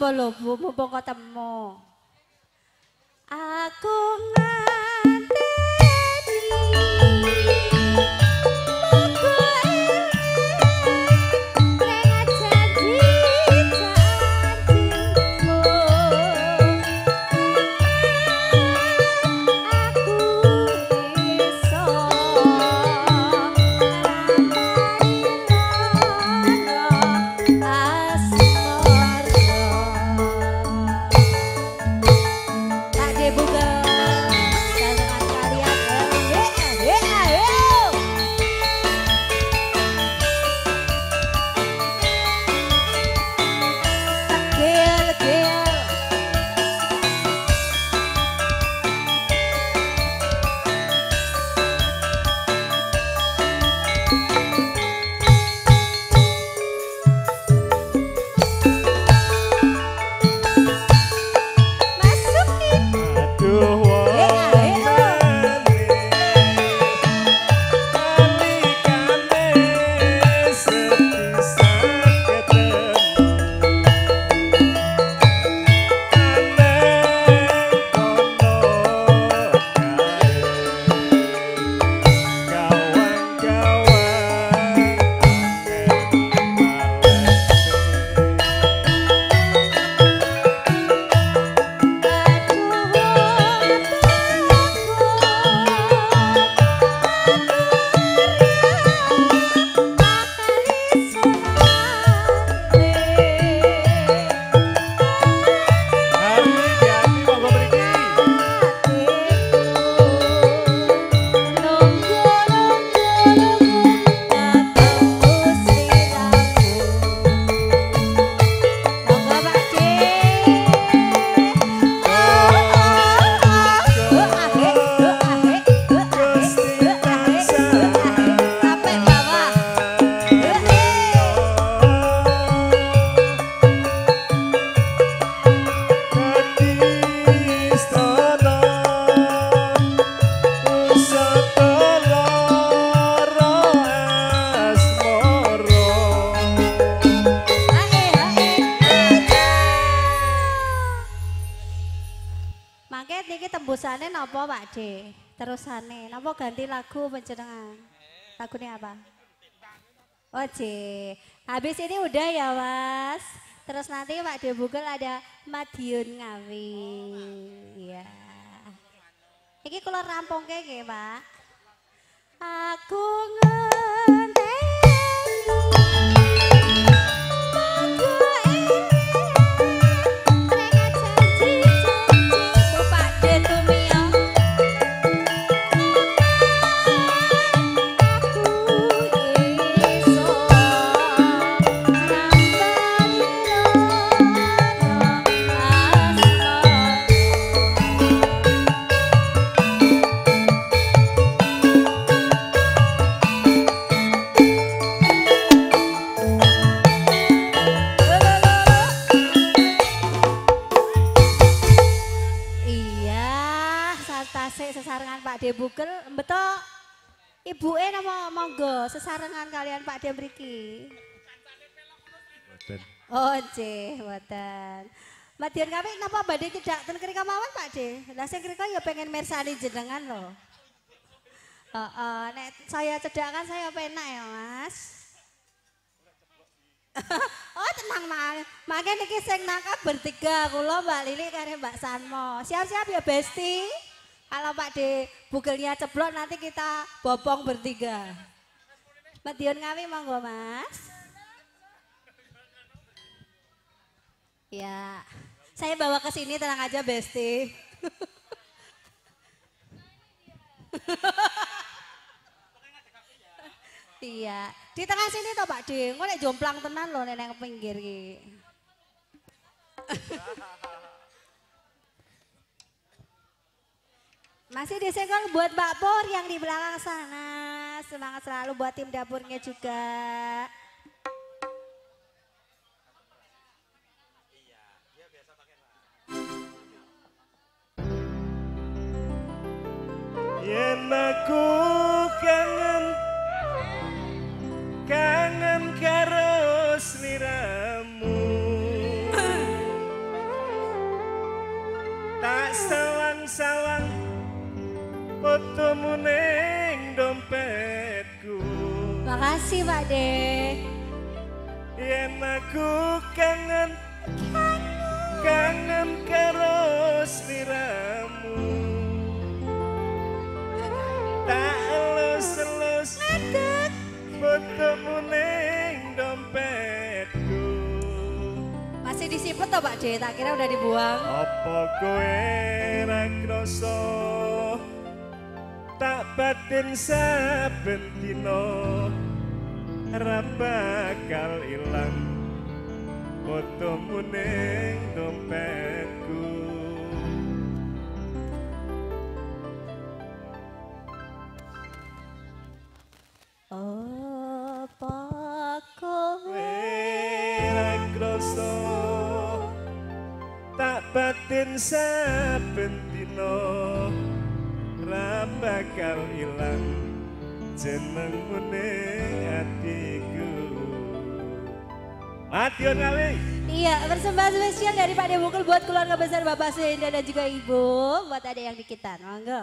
S4: Ya gak apa-apa loh Bu, Lagunya apa? J. Habis ini udah ya Mas. Terus nanti Pak De Bugel ada Madiun Ngawi. Iya. Iki kula rampung nggih Pak. Aku ngenteni De Bugel, betul. Ibu E nama monggo sesarengan kalian Pak De mriki. Oh, C, mboten. Mbak Dian kami napa badhe tidak ten krika mawon Pak De? Lah sing krika ya pengen mirsani jenengan loh. Heeh, nek saya cedakan saya penak ya, Mas. oh tenang mak, makanya niki sing nangkap bertiga, kula Mbak Lili kare Mbak Sanmo. Siap-siap ya Besti. Kalau Pak De bugelnya ceblok nanti kita bopong bertiga. Mbak Dion ngawi monggo Mas. Ya, saya bawa ke sini tenang aja Besti. Iya, di tengah sini toh Pak De, engko nek jomplang tenan loh nenek pinggir. Masih disenggol buat Mbak Pur yang di belakang sana. Semangat selalu buat tim dapurnya juga.
S10: Yen aku kangen fotomu ning dompetku.
S4: Makasih Pak De.
S10: Yen aku kangen kangen karo sliramu. Tak elus-elus fotomu ning dompetku.
S4: Masih disipet toh Pak De, tak kira udah dibuang.
S10: Apa kowe ra krasa tak batin saben dina ra bakal ilang. Fotomu ning dompetku.
S4: Apa kowe
S10: ra krasa tak batin saben dina bakal ilang jenengmu ning atiku Madiun ngawi
S4: Iya, persembahan spesial dari Pak De Bukul buat keluarga besar Bapak Senda dan juga Ibu. Buat ada yang dikitan, monggo.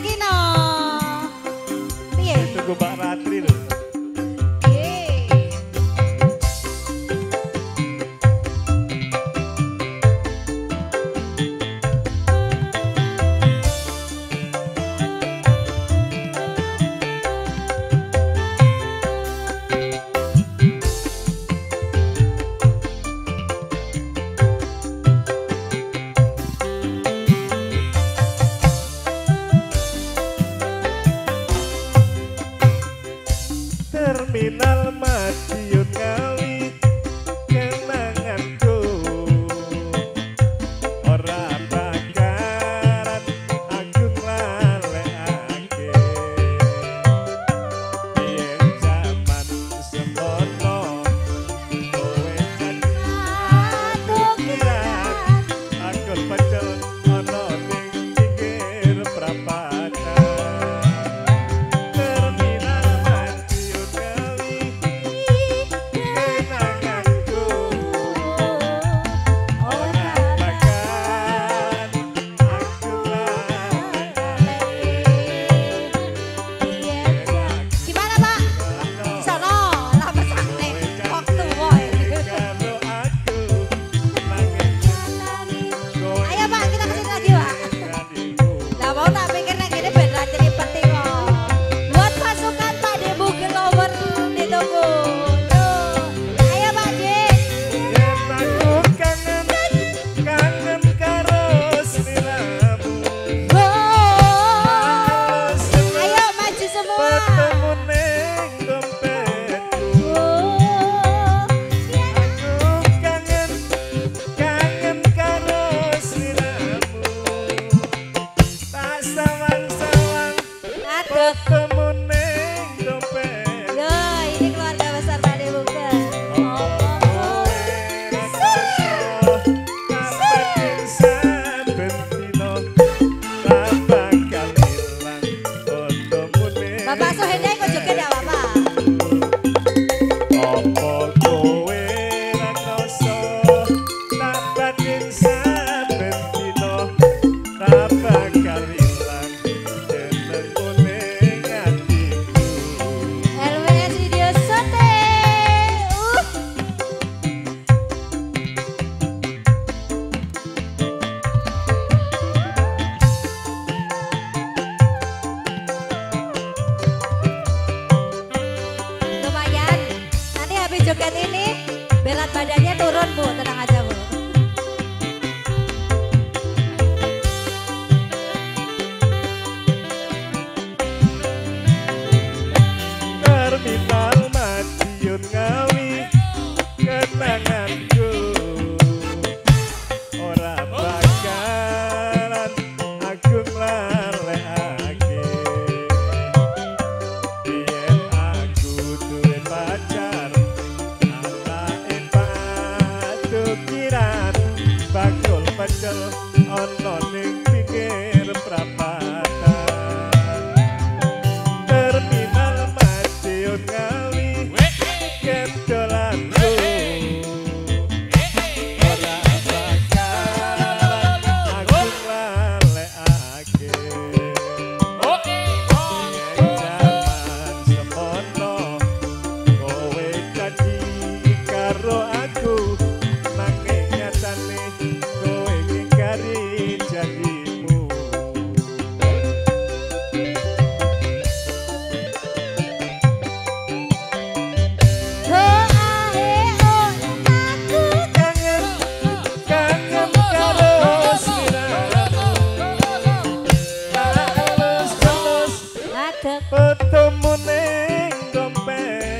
S4: Sugino. Piye?
S10: Tunggu
S4: Mbak
S10: ketemu ning dompetku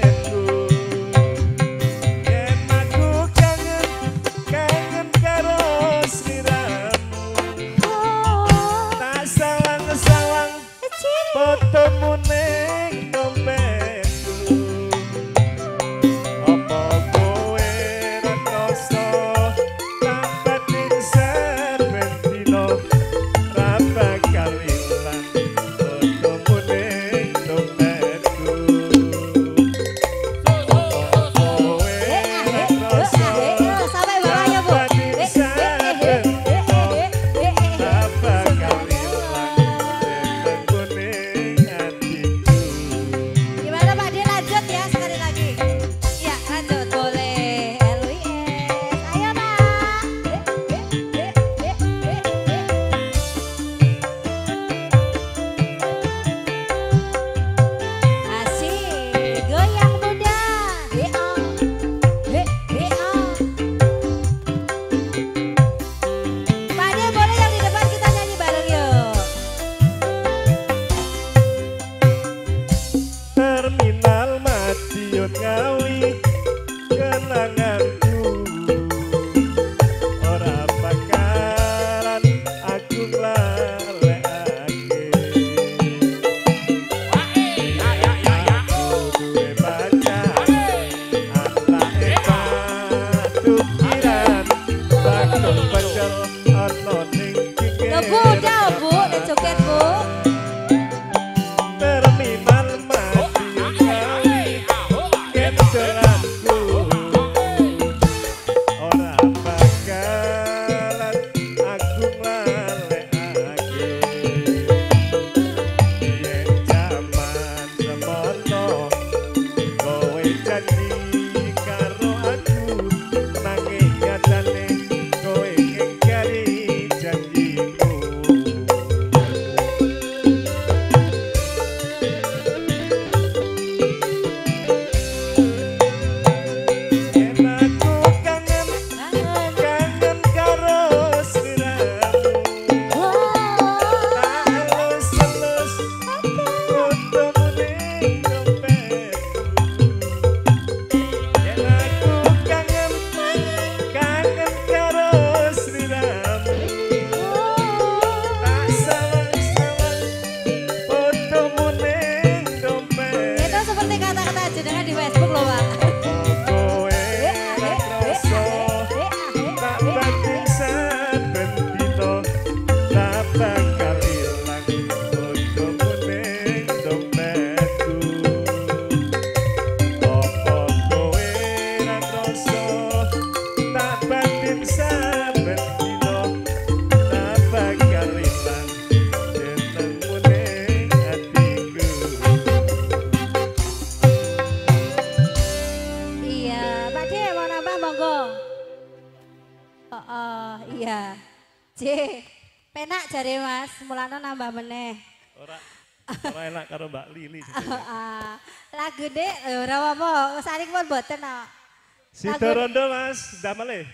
S10: Sida rondo Mas, damel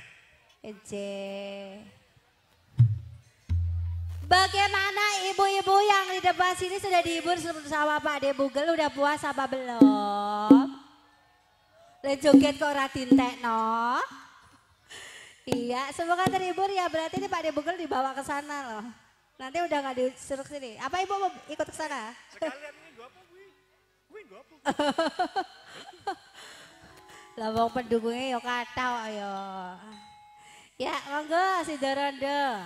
S8: Ece. Bagaimana ibu-ibu yang di depan sini sudah dihibur sama Pak De Bugel udah puas apa belum? Dan joget kok ora no? Iya, semoga terhibur ya. Berarti ini Pak De Bugel dibawa ke sana loh. Nanti udah nggak disuruh sini. Apa ibu mau ikut ke sana?
S10: Sekalian ini gua apa, Wi? Wi, gua apa?
S8: Lah pendukungnya yo kata yo. Ya, monggo si Dorondo.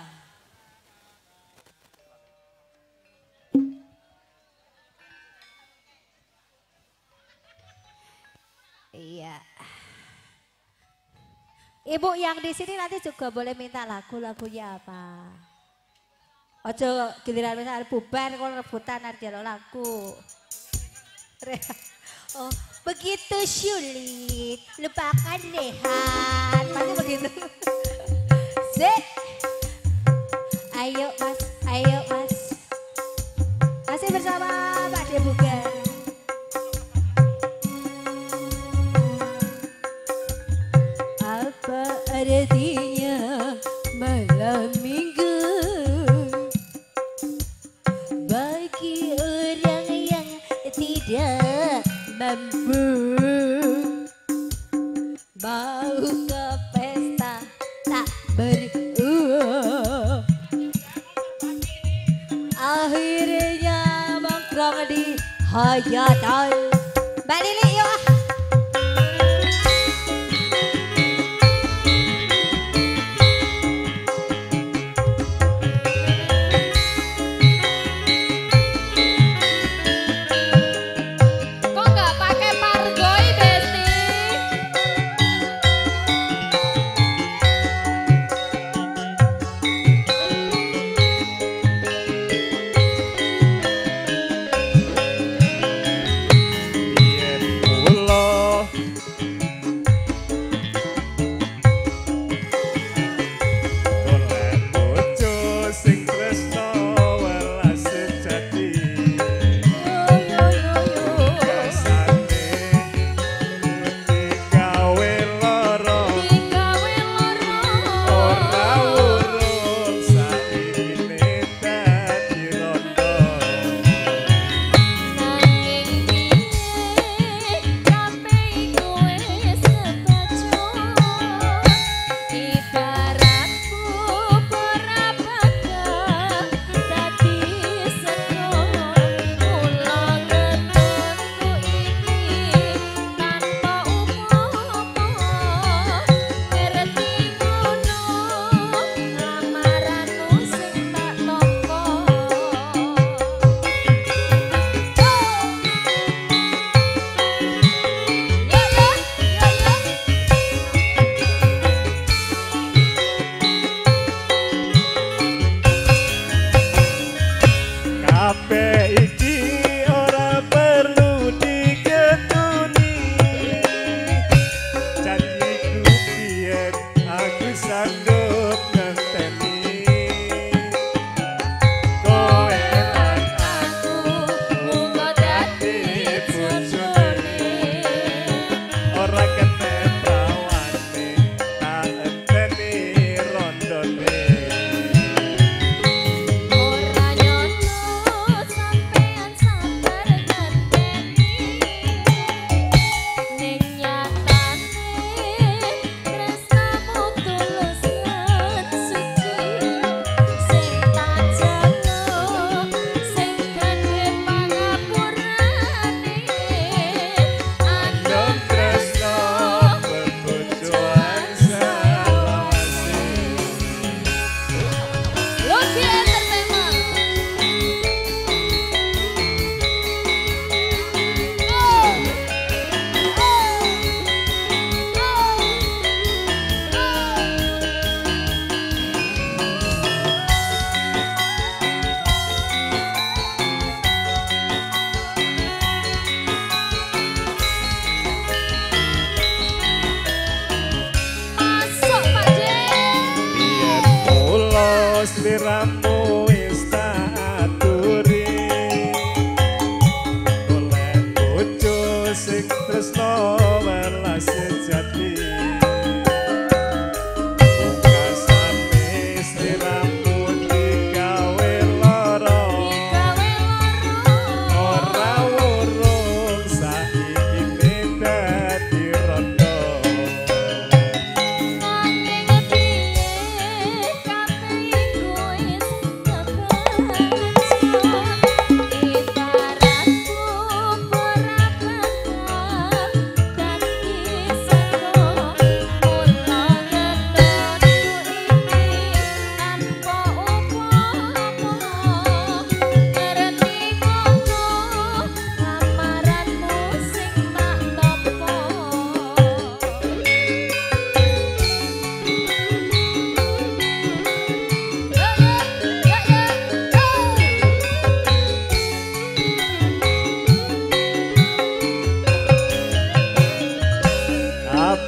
S8: Iya. Ibu yang di sini nanti juga boleh minta lagu-lagunya apa. Ojo giliran misalnya bubar kalau rebutan artinya lagu. Oh, begitu sulit, lupakan Rehan. Pasti begitu. Sik. Ayo mas, ayo mas. Masih bersama Pak Debugar. Apa artinya ज्ञाता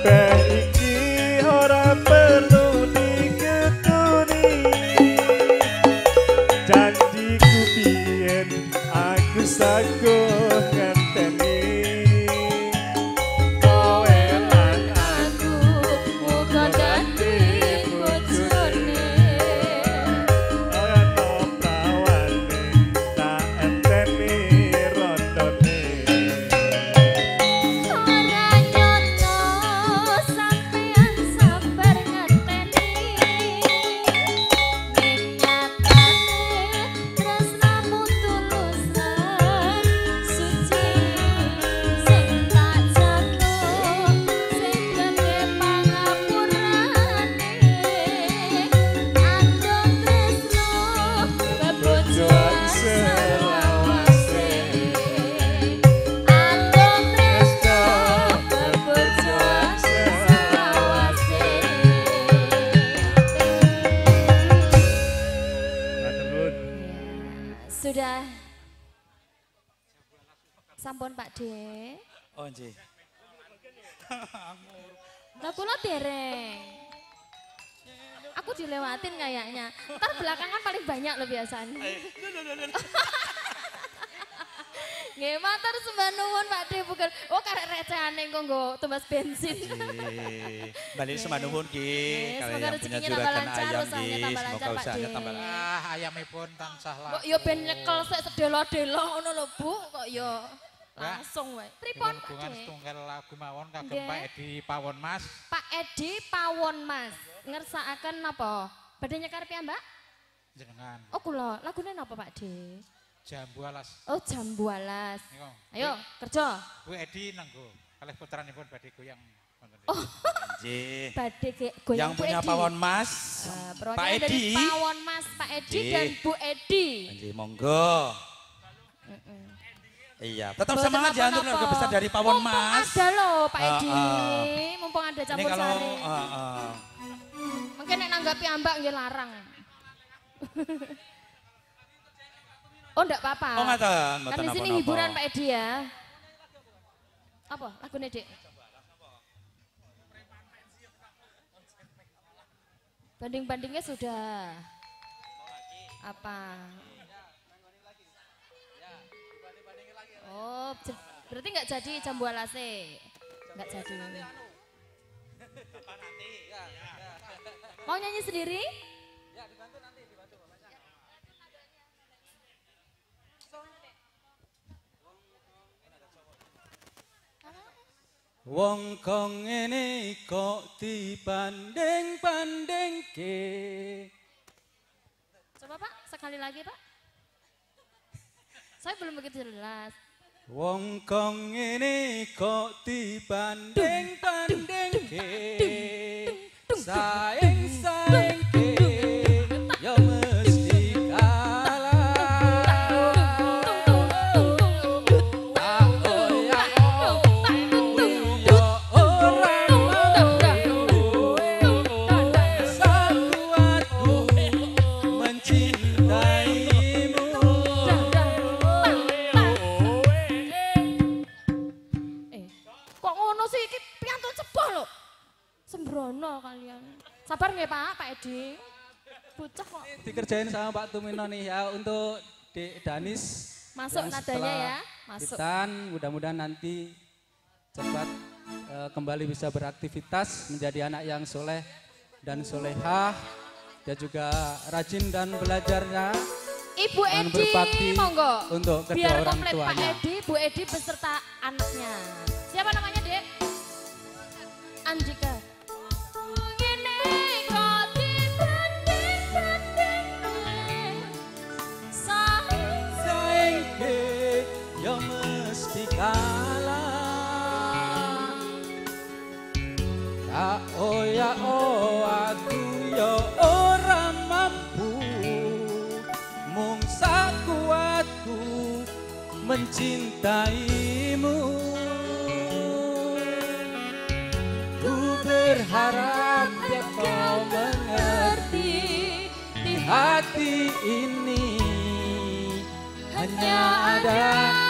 S8: Yeah. Nggo tumbas bensin.
S1: Nggih. Balik semanupun nggih.
S8: Nggih,
S1: Kalian
S8: semoga
S1: yang punya
S8: rezekinya tambah
S1: juragan
S8: lancar,
S1: ayam
S8: usahanya tambah
S1: Semoga
S8: lancar, Pak
S1: usahanya
S8: D.
S1: tambah lancar.
S3: Ah, ayamipun tansah
S8: Kok
S3: laku.
S8: yo ben nyekel sik sedelo-delo ngono lho Bu, kok yo langsung wae. Pripun Pak
S3: Hubungan
S8: D?
S3: setunggal lagu mawon kagem. Pak Edi Pawon Mas.
S8: Pak Edi Pawon Mas, ngersakaken napa? Badhe nyekar piyambak?
S3: Jenengan
S8: Oh kula, lagune napa Pak D?
S3: Jambu Alas.
S8: Oh Jambu Alas. Ayo kerja.
S3: Bu Edi nanggo kalih putranipun badhe goyang wonten
S8: Oh.
S1: Nggih.
S8: Badhe goyang
S1: Yang punya pawon Mas,
S8: Ah,
S1: Pak
S8: dari
S1: Edi.
S8: Pawon Mas, Pak Edi
S1: Nggih.
S8: dan Bu Edi.
S1: Nggih, monggo. Iya, tetap
S8: Mboten
S1: semangat ya untuk keluarga besar dari Pawon
S8: Mumpung
S1: Mas.
S8: ada loh Pak
S1: Ah,
S8: Edi.
S1: ah.
S8: Mumpung ada campur
S1: kalau
S8: sari.
S1: ah, ah.
S8: Mungkin nek nanggapi ambak nggih larang. oh enggak apa-apa.
S1: Oh, ngaten,
S8: Kan di sini hiburan Pak Edi ya. Apa lagune Dik? Banding-bandingnya sudah apa? Oh, berarti nggak jadi jambu alase? Nggak jadi. Mau nyanyi sendiri?
S6: Wong kok ngene kok dibanding-bandingke.
S8: Coba Pak, sekali lagi Pak. Saya belum begitu jelas.
S6: Wong kok ngene kok dibanding-bandingke. Saing-saingke
S8: Kalian. Sabar nggih Pak, Pak Edi. Bocah kok.
S6: dikerjain sama Pak Tumino nih ya untuk Dek Danis.
S8: Masuk nadanya ya, masuk.
S6: Hitan, mudah-mudahan nanti cepat eh, kembali bisa beraktivitas menjadi anak yang soleh dan solehah. Dia juga rajin dan belajarnya
S8: Ibu Edi, monggo.
S6: untuk kedua
S8: Biar
S6: orang
S8: komplit Pak
S6: tuanya.
S8: Edi, Bu Edi beserta anaknya. Siapa namanya, Dek? Anjika.
S6: Tak oya oh aku ya ora mampu. Mung sakuatku mencintaimu. Ku berharap ya kau mengerti di hati ini hanya ada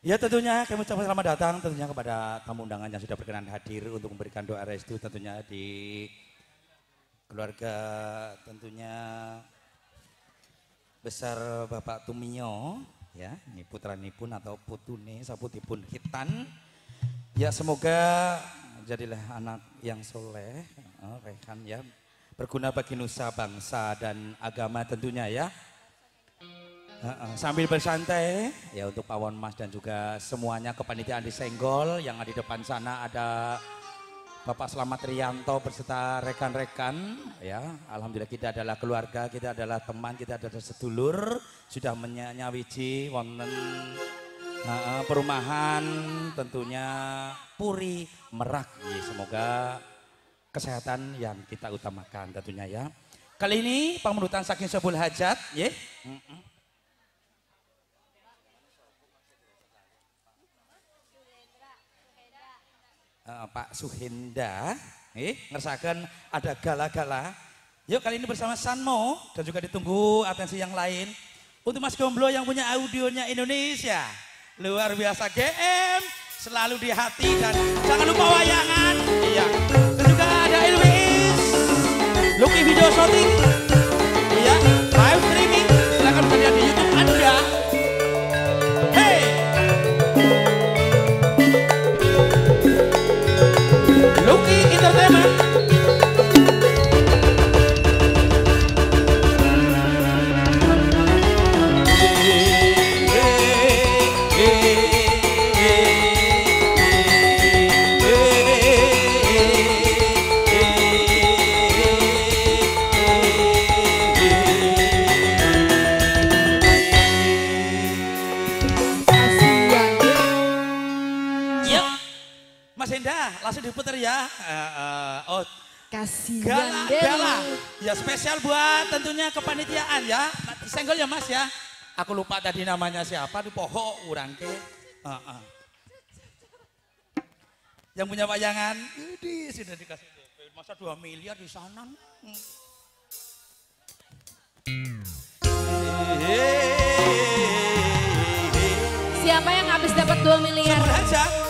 S1: Ya tentunya kami ucapkan selamat datang tentunya kepada tamu undangan yang sudah berkenan hadir untuk memberikan doa restu tentunya di keluarga tentunya besar Bapak Tumio ya ini putra pun atau putune saputipun hitan. Ya semoga jadilah anak yang soleh eh, rekan ya berguna bagi nusa bangsa dan agama tentunya ya Sambil bersantai. Ya untuk Pawon Mas dan juga semuanya kepanitiaan di Senggol yang ada di depan sana ada Bapak Selamat Rianto beserta rekan-rekan ya. Alhamdulillah kita adalah keluarga kita adalah teman kita adalah sedulur sudah menyawiji wonten heeh, perumahan tentunya Puri Merak. Ya, semoga kesehatan yang kita utamakan tentunya ya. Kali ini pamenutan saking sebul hajat ya. Mm-mm. Eh, Pak Suhenda, eh, ngersakan ada gala-gala. Yuk kali ini bersama Sanmo dan juga ditunggu atensi yang lain. Untuk Mas Gomblo yang punya audionya Indonesia. Luar biasa GM, selalu di hati dan jangan lupa wayangan. Iya. Dan juga ada Elwis, Lucky Video Shooting. Lucky Langsung diputar ya. Eh, eh, oh,
S2: Kasihan
S1: Gala,
S2: deh.
S1: gala. Ya spesial buat tentunya kepanitiaan ya. Senggol ya mas ya. Aku lupa tadi namanya siapa, di poho urang ke. Heeh. Yang punya wayangan, ini sudah dikasih DP. Masa 2 miliar di sana?
S2: Siapa yang habis dapat 2 miliar?
S1: Sebut aja.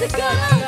S2: Ini
S1: segala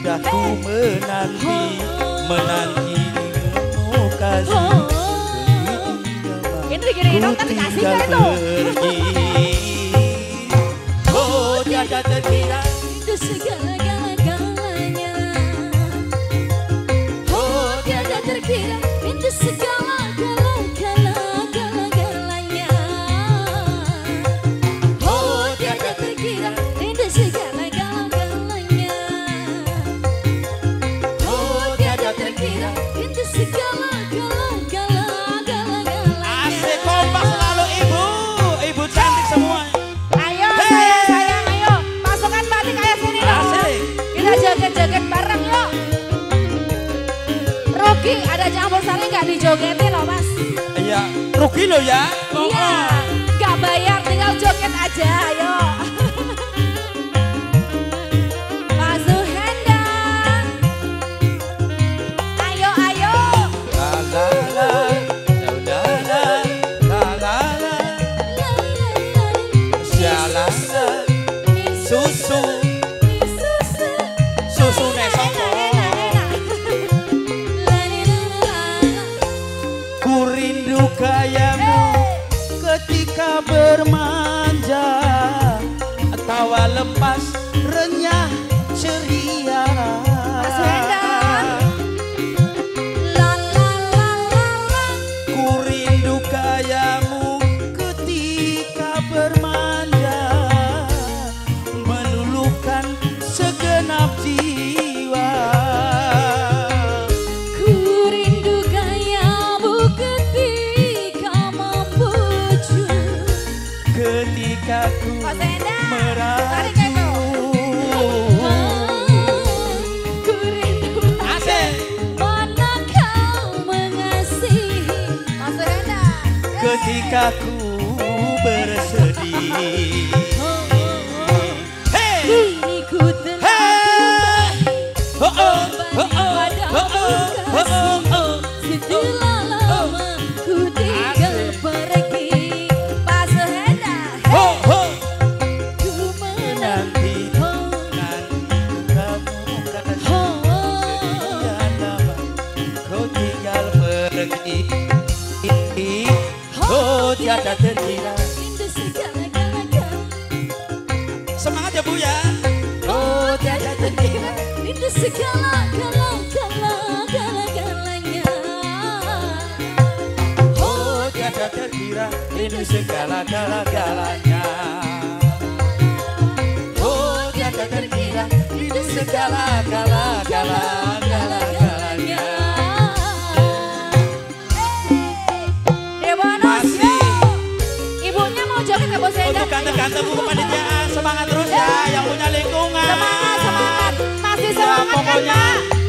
S1: sudah ku menanti oh.
S2: menanti kasih. Oh.
S1: Ini gini dong kan itu?
S2: oh tiada terkira.
S8: Itu segala-galanya. oh tiada terkira. Itu
S1: segala dijogeti loh mas.
S2: Iya, rugi loh ya.
S1: Iya, gak bayar tinggal joget aja ayo.
S2: Segala-galanya.
S1: Oh tiada terkira
S2: Rindu segala-galanya
S1: Masih.
S2: Ibunya mau joget ke Bos Enda
S1: Untuk kantor-kantor Bu kepanitiaan Semangat terus ya Yang punya lingkungan.
S2: Semangat, semangat. Masih semangat kan
S1: pokoknya
S2: Pak?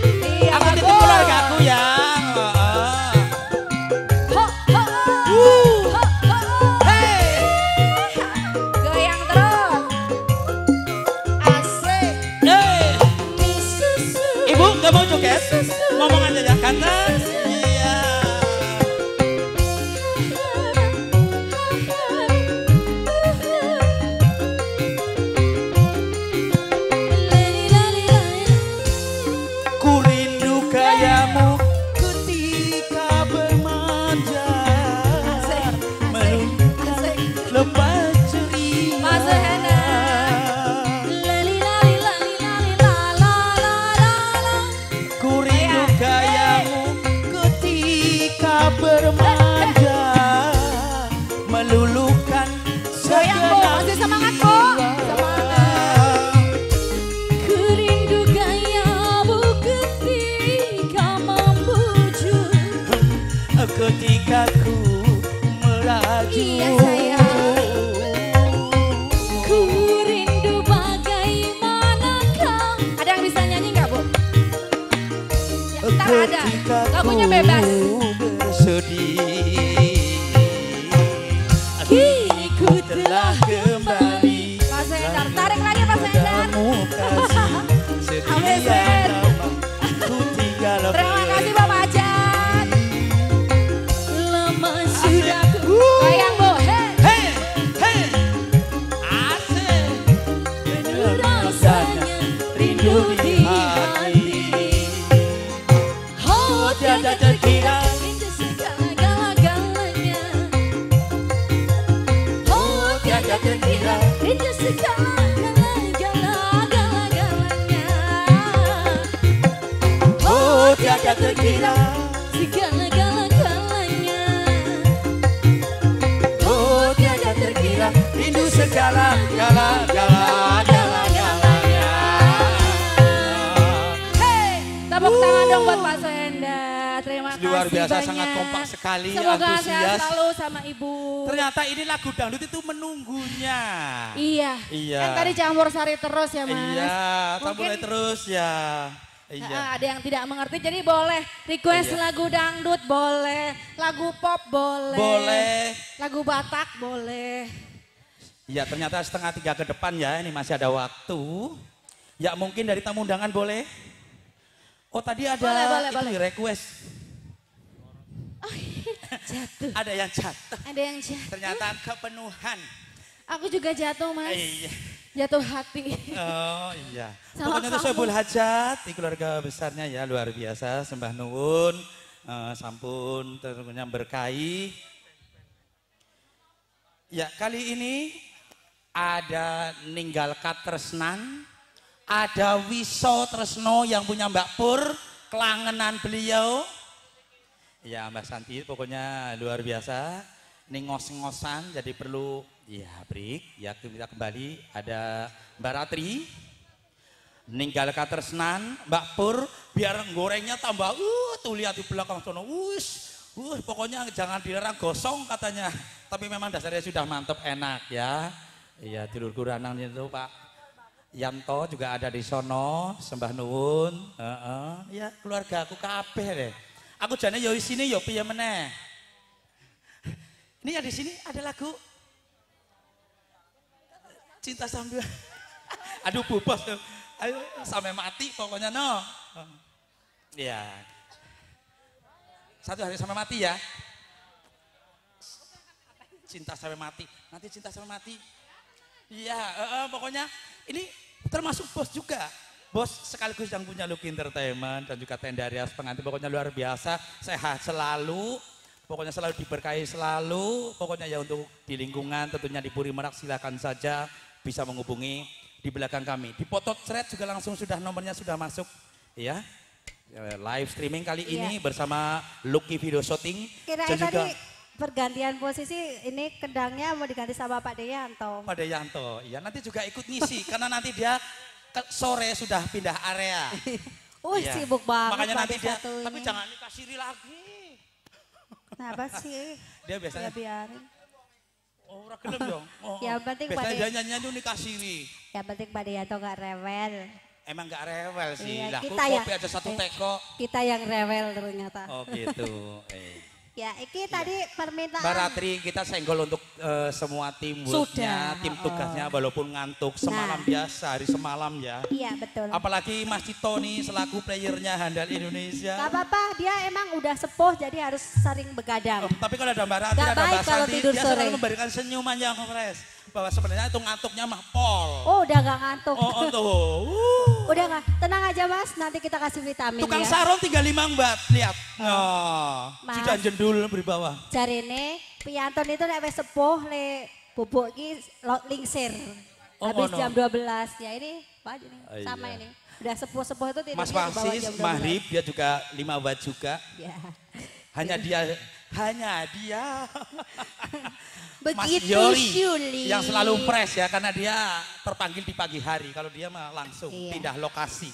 S2: Kan tadi campur sari terus ya Mas.
S1: Iya, boleh terus ya. Iya.
S2: ada yang tidak mengerti jadi boleh request
S1: Iya.
S2: lagu dangdut boleh, lagu pop boleh.
S1: Boleh.
S2: Lagu Batak boleh.
S1: Ya ternyata setengah tiga ke depan ya, ini masih ada waktu. Ya mungkin dari tamu undangan boleh. Oh tadi ada
S2: Boleh, boleh,
S1: itu
S2: boleh.
S1: request.
S2: Jatuh.
S1: Ada yang jatuh.
S2: Ada yang jatuh.
S1: Ternyata kepenuhan.
S2: Aku juga jatuh Mas.
S1: Iya.
S2: Jatuh hati.
S1: Oh iya.
S2: Sama
S1: Pokoknya itu. Soebul Hajat di keluarga besarnya ya luar biasa. Sembah nuwun, eh, sampun tentunya berkahi. Ya kali ini ada ninggal Katresnan, ada Wiso Tresno yang punya Mbak Pur, kelangenan beliau. Ya Mbak Santi pokoknya luar biasa. Ini ngos-ngosan jadi perlu ya break. Ya kita kembali ada Mbak Ratri. Ninggal Katresnan, Mbak Pur biar gorengnya tambah uh tuh lihat di belakang sono. Wus. Uh, pokoknya jangan dilarang gosong katanya. Tapi memang dasarnya sudah mantap enak ya. Iya, tidur kuranang itu Pak. Yanto juga ada di sono, sembah nuwun. Heeh. Ya, keluarga aku kabeh deh. Aku jane yo isine yo piye meneh. Ini ya di sini ada lagu Cinta sambil Aduh Bu Bos. Ayo sampai mati pokoknya no. Iya. Satu hari sampai mati ya. Cinta sampai mati. Nanti cinta sampai mati. Iya, eh, eh, pokoknya ini termasuk bos juga. Bos sekaligus yang punya Look Entertainment dan juga Tendarias pengantin pokoknya luar biasa. Sehat selalu, pokoknya selalu diberkahi selalu. Pokoknya ya untuk di lingkungan tentunya di Puri Merak silakan saja bisa menghubungi di belakang kami. Di Potot Thread juga langsung sudah nomornya sudah masuk ya. Eh, Live streaming kali ini bersama Lucky Video Shooting
S4: Kirain
S1: dan juga
S4: tadi pergantian posisi ini kendangnya mau diganti sama Pak Deyanto.
S1: Pak Deyanto. Ya nanti juga ikut ngisi karena nanti dia sore sudah pindah area.
S4: Uh,
S1: Iya.
S4: sibuk banget
S1: Makanya nanti dia, tapi
S4: ini.
S1: jangan dikasih lagi.
S4: Kenapa sih?
S1: Dia
S4: Ya
S1: biasanya,
S4: biarin.
S1: Oh ora gelem dong. Oh, oh.
S4: penting
S1: biasanya
S4: pada-
S1: dia nyanyi itu dikasih.
S4: Yang penting Pak Deyanto gak rewel.
S1: Emang gak rewel sih.
S4: Iya,
S1: lah,
S4: kita ya.
S1: kopi aja satu
S4: Eh.
S1: teko.
S4: Kita yang rewel ternyata.
S1: Oh gitu. Eh.
S4: Ya, iki tadi permintaan.
S1: Mbak Ratri kita senggol untuk eh, semua tim worknya,
S4: Sudah,
S1: tim
S4: oh.
S1: tugasnya walaupun ngantuk semalam
S4: Nah.
S1: biasa hari semalam ya.
S4: Iya, betul.
S1: Apalagi Mas Tito nih selaku playernya Handal Indonesia.
S4: Gak apa-apa, dia emang udah sepuh jadi harus sering begadang.
S1: Oh, tapi kalau ada Mbak Ratri,
S4: Nggak
S1: ada Mbak Santi,
S4: tidur
S1: dia
S4: sore.
S1: selalu memberikan senyuman yang fresh. Bahwa sebenarnya itu ngantuknya mah pol.
S4: Oh, udah gak ngantuk.
S1: Oh, oh tuh. Uh.
S4: Udah gak? Tenang aja mas, nanti kita kasih vitamin
S1: Tukang
S4: ya.
S1: sarung 35 mbak, lihat. Oh,
S4: Mas.
S1: sudah jendul beri bawah.
S4: Cari ini, Pianton itu nek wis sepuh le bubuk ki lo- lingsir.
S1: Oh,
S4: Habis
S1: ngono.
S4: jam 12 ya ini apa aja nih
S1: Oh,
S4: sama
S1: iya.
S4: ini. Udah sepuh-sepuh itu tidurnya
S1: Mas
S4: 12.
S1: Mahrib, dia juga 5 watt juga.
S4: Ya.
S1: Hanya dia, hanya dia. Mas
S4: Begitu
S1: Yori
S4: Syuli.
S1: yang selalu fresh ya karena dia terpanggil di pagi hari. Kalau dia mah langsung
S4: Iya.
S1: pindah lokasi.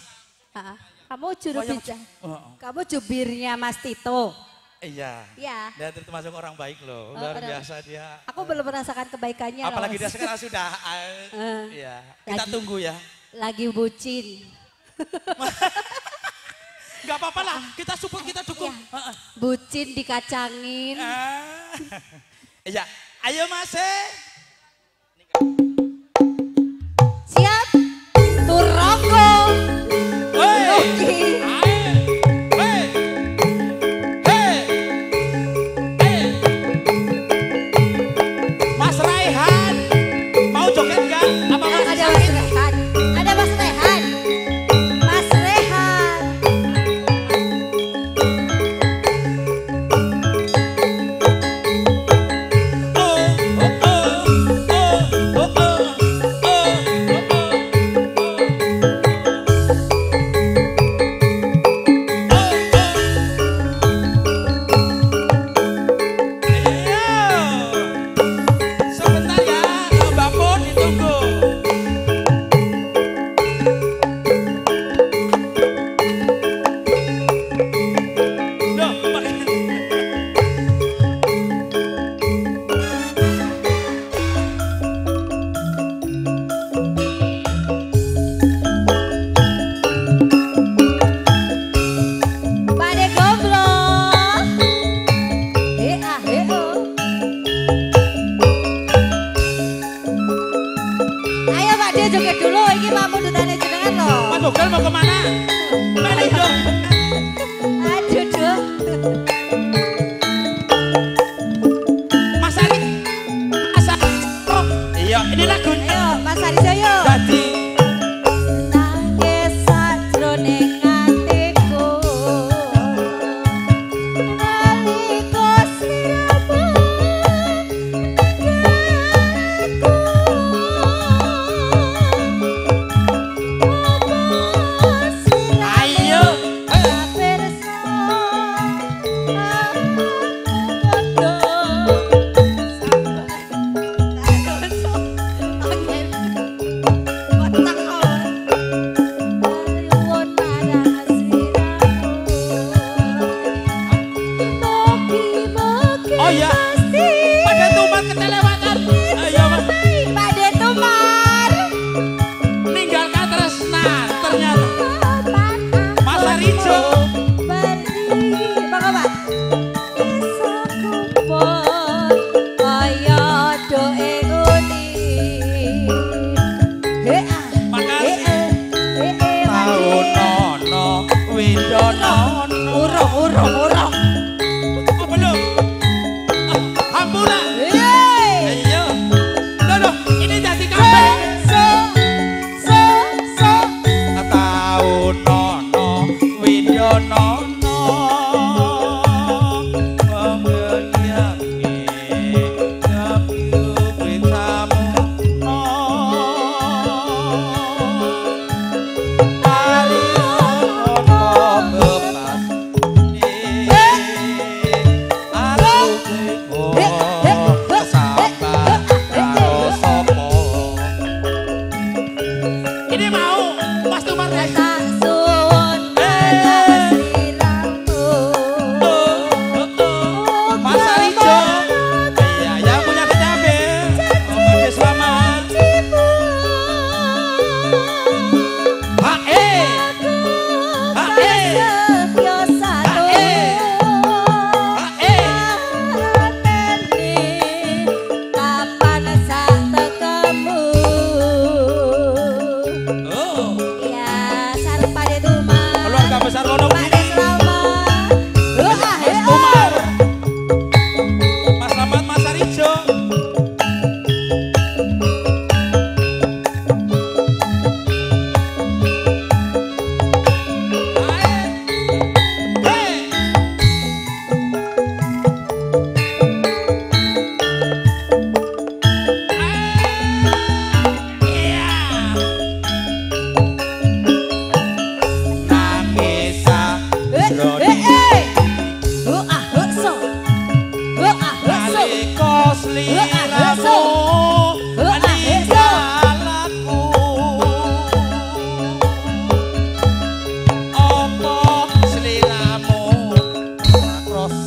S4: Kamu juru
S1: Oh,
S4: bicara.
S1: Oh, oh.
S4: Kamu jubirnya Mas Tito.
S1: Iya.
S4: Ya.
S1: Dia termasuk orang baik loh,
S4: Oh,
S1: luar biasa dia.
S4: Aku belum merasakan kebaikannya. loh,
S1: Apalagi
S4: Mas.
S1: dia sekarang sudah,
S4: Eh,
S1: uh, ya. Kita
S4: lagi.
S1: tunggu ya.
S4: Lagi bucin.
S1: Gak apa-apa lah, kita support, kita dukung.
S4: Bucin dikacangin.
S1: Iya, ayo Mas.
S4: Siap? Turoko.
S1: Hei.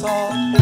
S4: thought.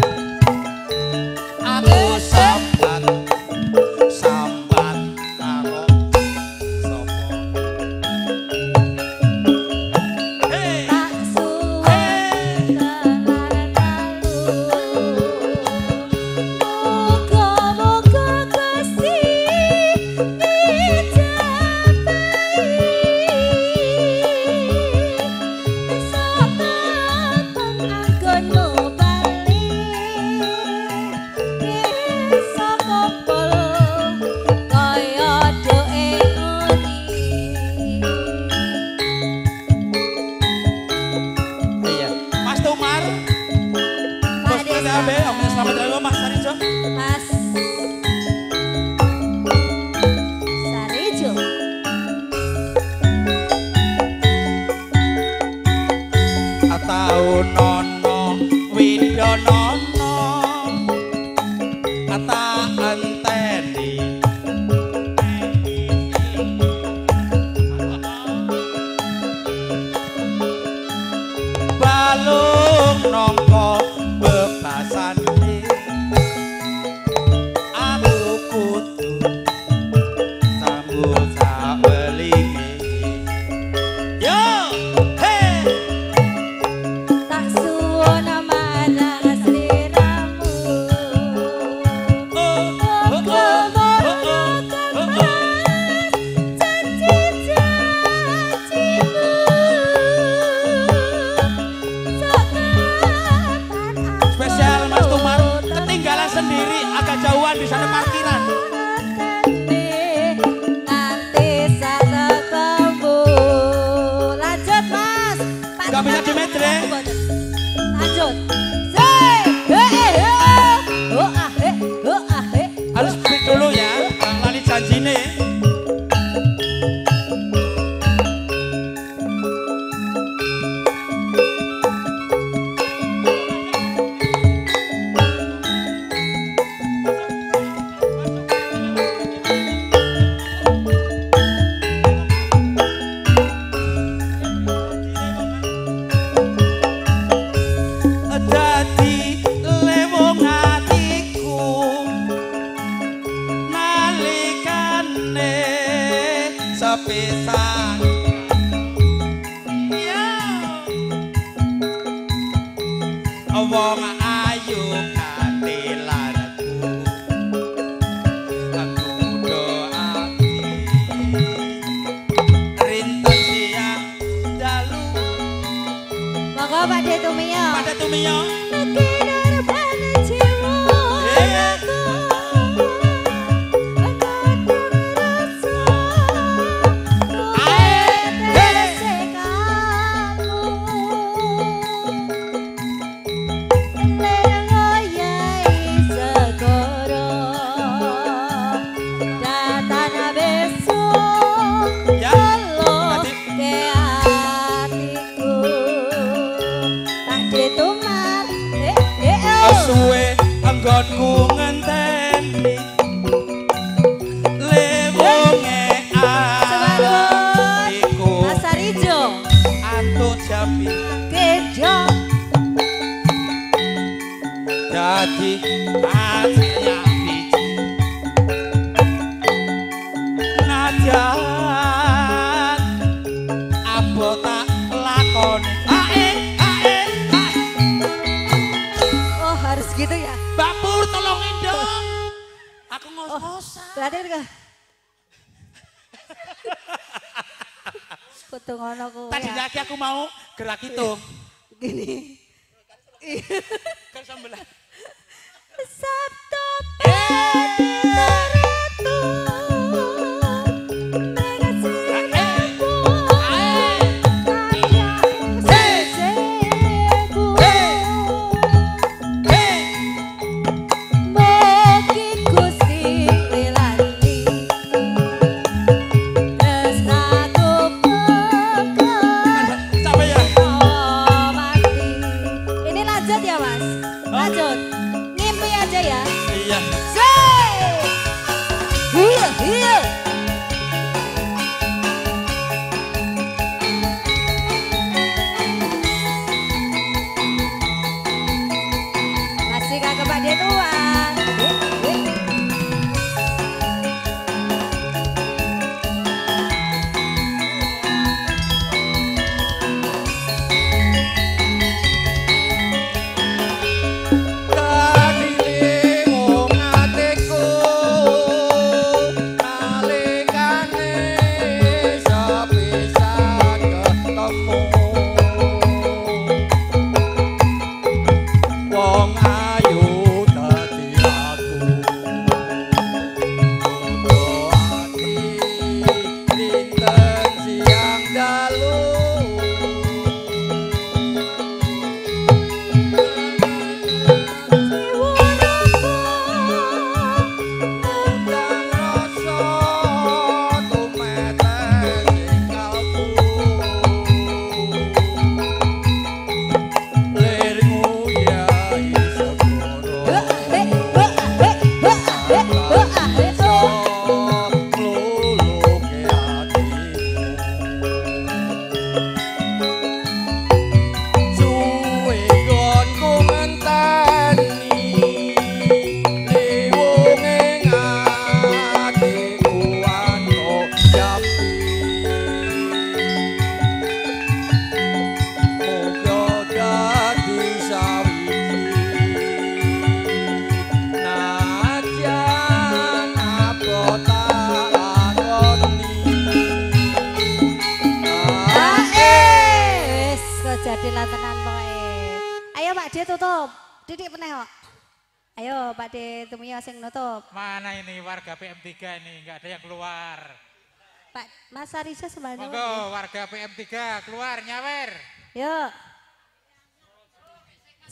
S4: bisa
S1: sebanyak.
S4: Monggo
S3: warga PM3 keluar nyawer.
S11: Yuk.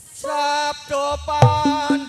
S4: Sabdo pan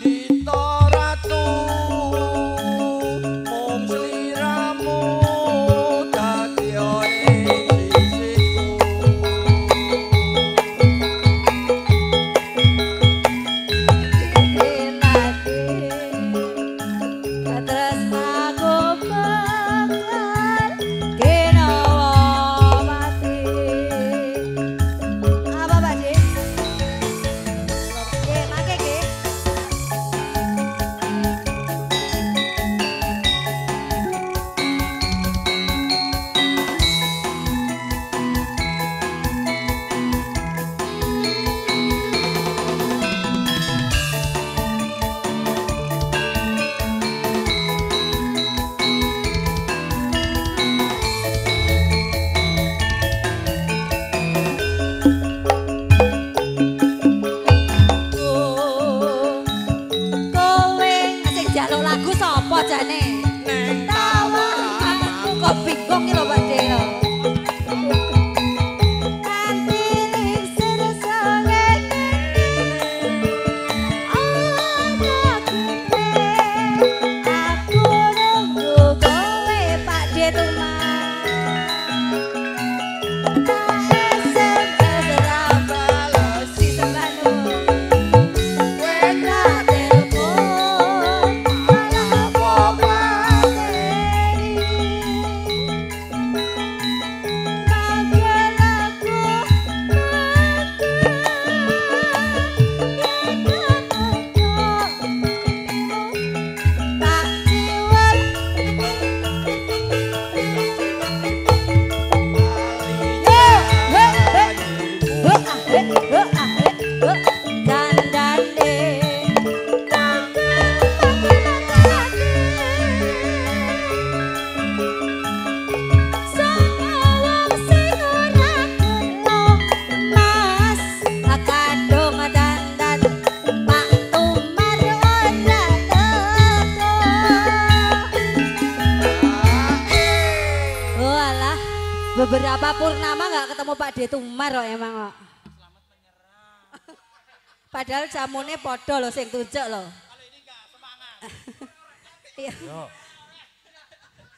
S4: podo loh sing tunjuk loh. Kalau ini enggak semangat. Iya.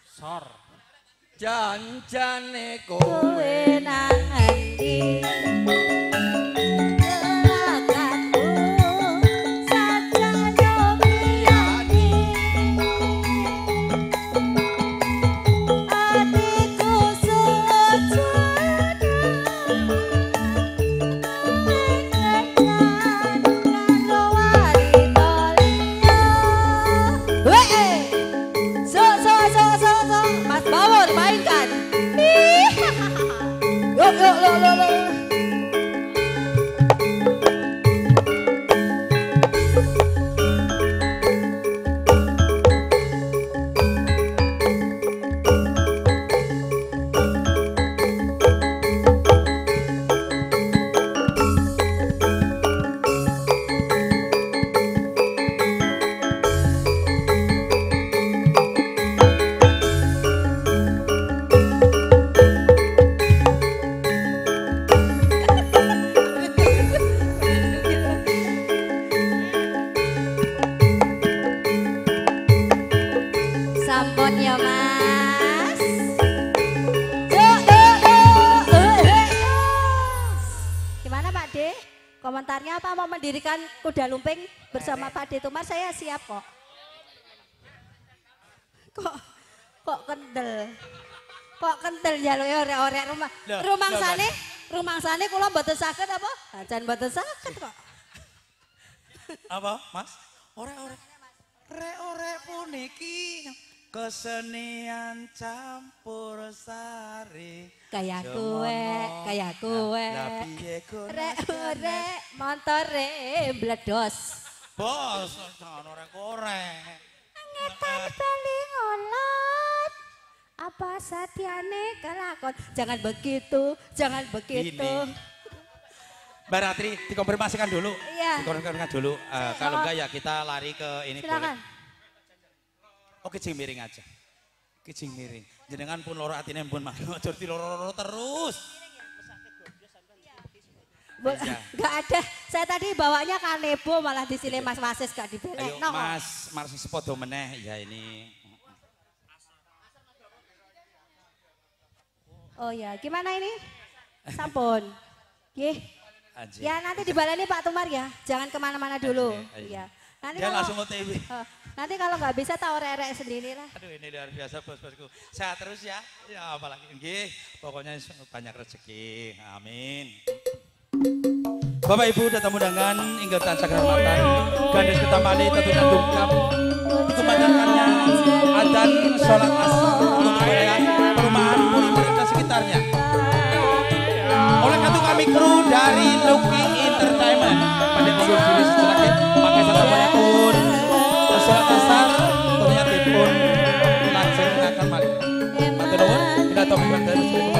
S3: Sor.
S1: Janjane
S4: kowe nang endi? Jaluk ya orek-orek rumah.
S1: Loh,
S4: Rumah
S1: loh,
S4: sana, rumah sana kula mboten saged apa? Ajan mboten saged kok.
S1: apa mas ore-ore re-ore puniki kesenian campur sari
S4: Kayak kue, kayak kue.
S1: lah piye kono
S4: Rek rek montore bledos.
S1: bos jangan orek-orek
S4: Ngetan bali ngolot. Apa satiane kelakon? Jangan begitu, jangan begitu.
S1: Ini. Mbak Ratri, dikonfirmasikan dulu.
S4: Iya.
S1: Dikonfirmasikan dulu. Eh, kalau enggak ya kita lari ke ini
S4: Silakan.
S1: boleh. Oke, cing miring aja. Kicing miring. Jenengan pun loro atine pun mangga aja loro-loro terus. Iya.
S4: Nggak ada. Saya tadi bawanya kanebo malah di sini Mas Wasis gak
S1: Ayo
S4: dibelek.
S1: Mas, Mars sepodo meneh ya ini.
S4: Oh ya, gimana ini? Sampun. Nggih.
S1: Anjir.
S4: Ya nanti dibaleni Pak Tumar ya. Jangan ke mana-mana dulu.
S1: Oke, ayo.
S4: Iya. Nanti
S1: Dia
S4: kalau
S1: langsung OTW.
S4: Oh, nanti kalau nggak bisa tak orek-orek sendiri lah.
S1: Aduh ini luar biasa bos-bosku. Sehat terus ya. Ya apalagi nggih. Pokoknya banyak rezeki. Amin. Bapak Ibu datang undangan ingat tansah kehormatan Gadis Ketamali tentunya tungkap Kemandangannya Adan sholat asar Untuk perumahan Sekitarnya. Oleh kartu kami kru dari Lucky Entertainment. Pada minggu Juli setelah pakai satu banyak pun Sholat asar tentunya tipun Lajeng akan malik Matur nuwun, kita topik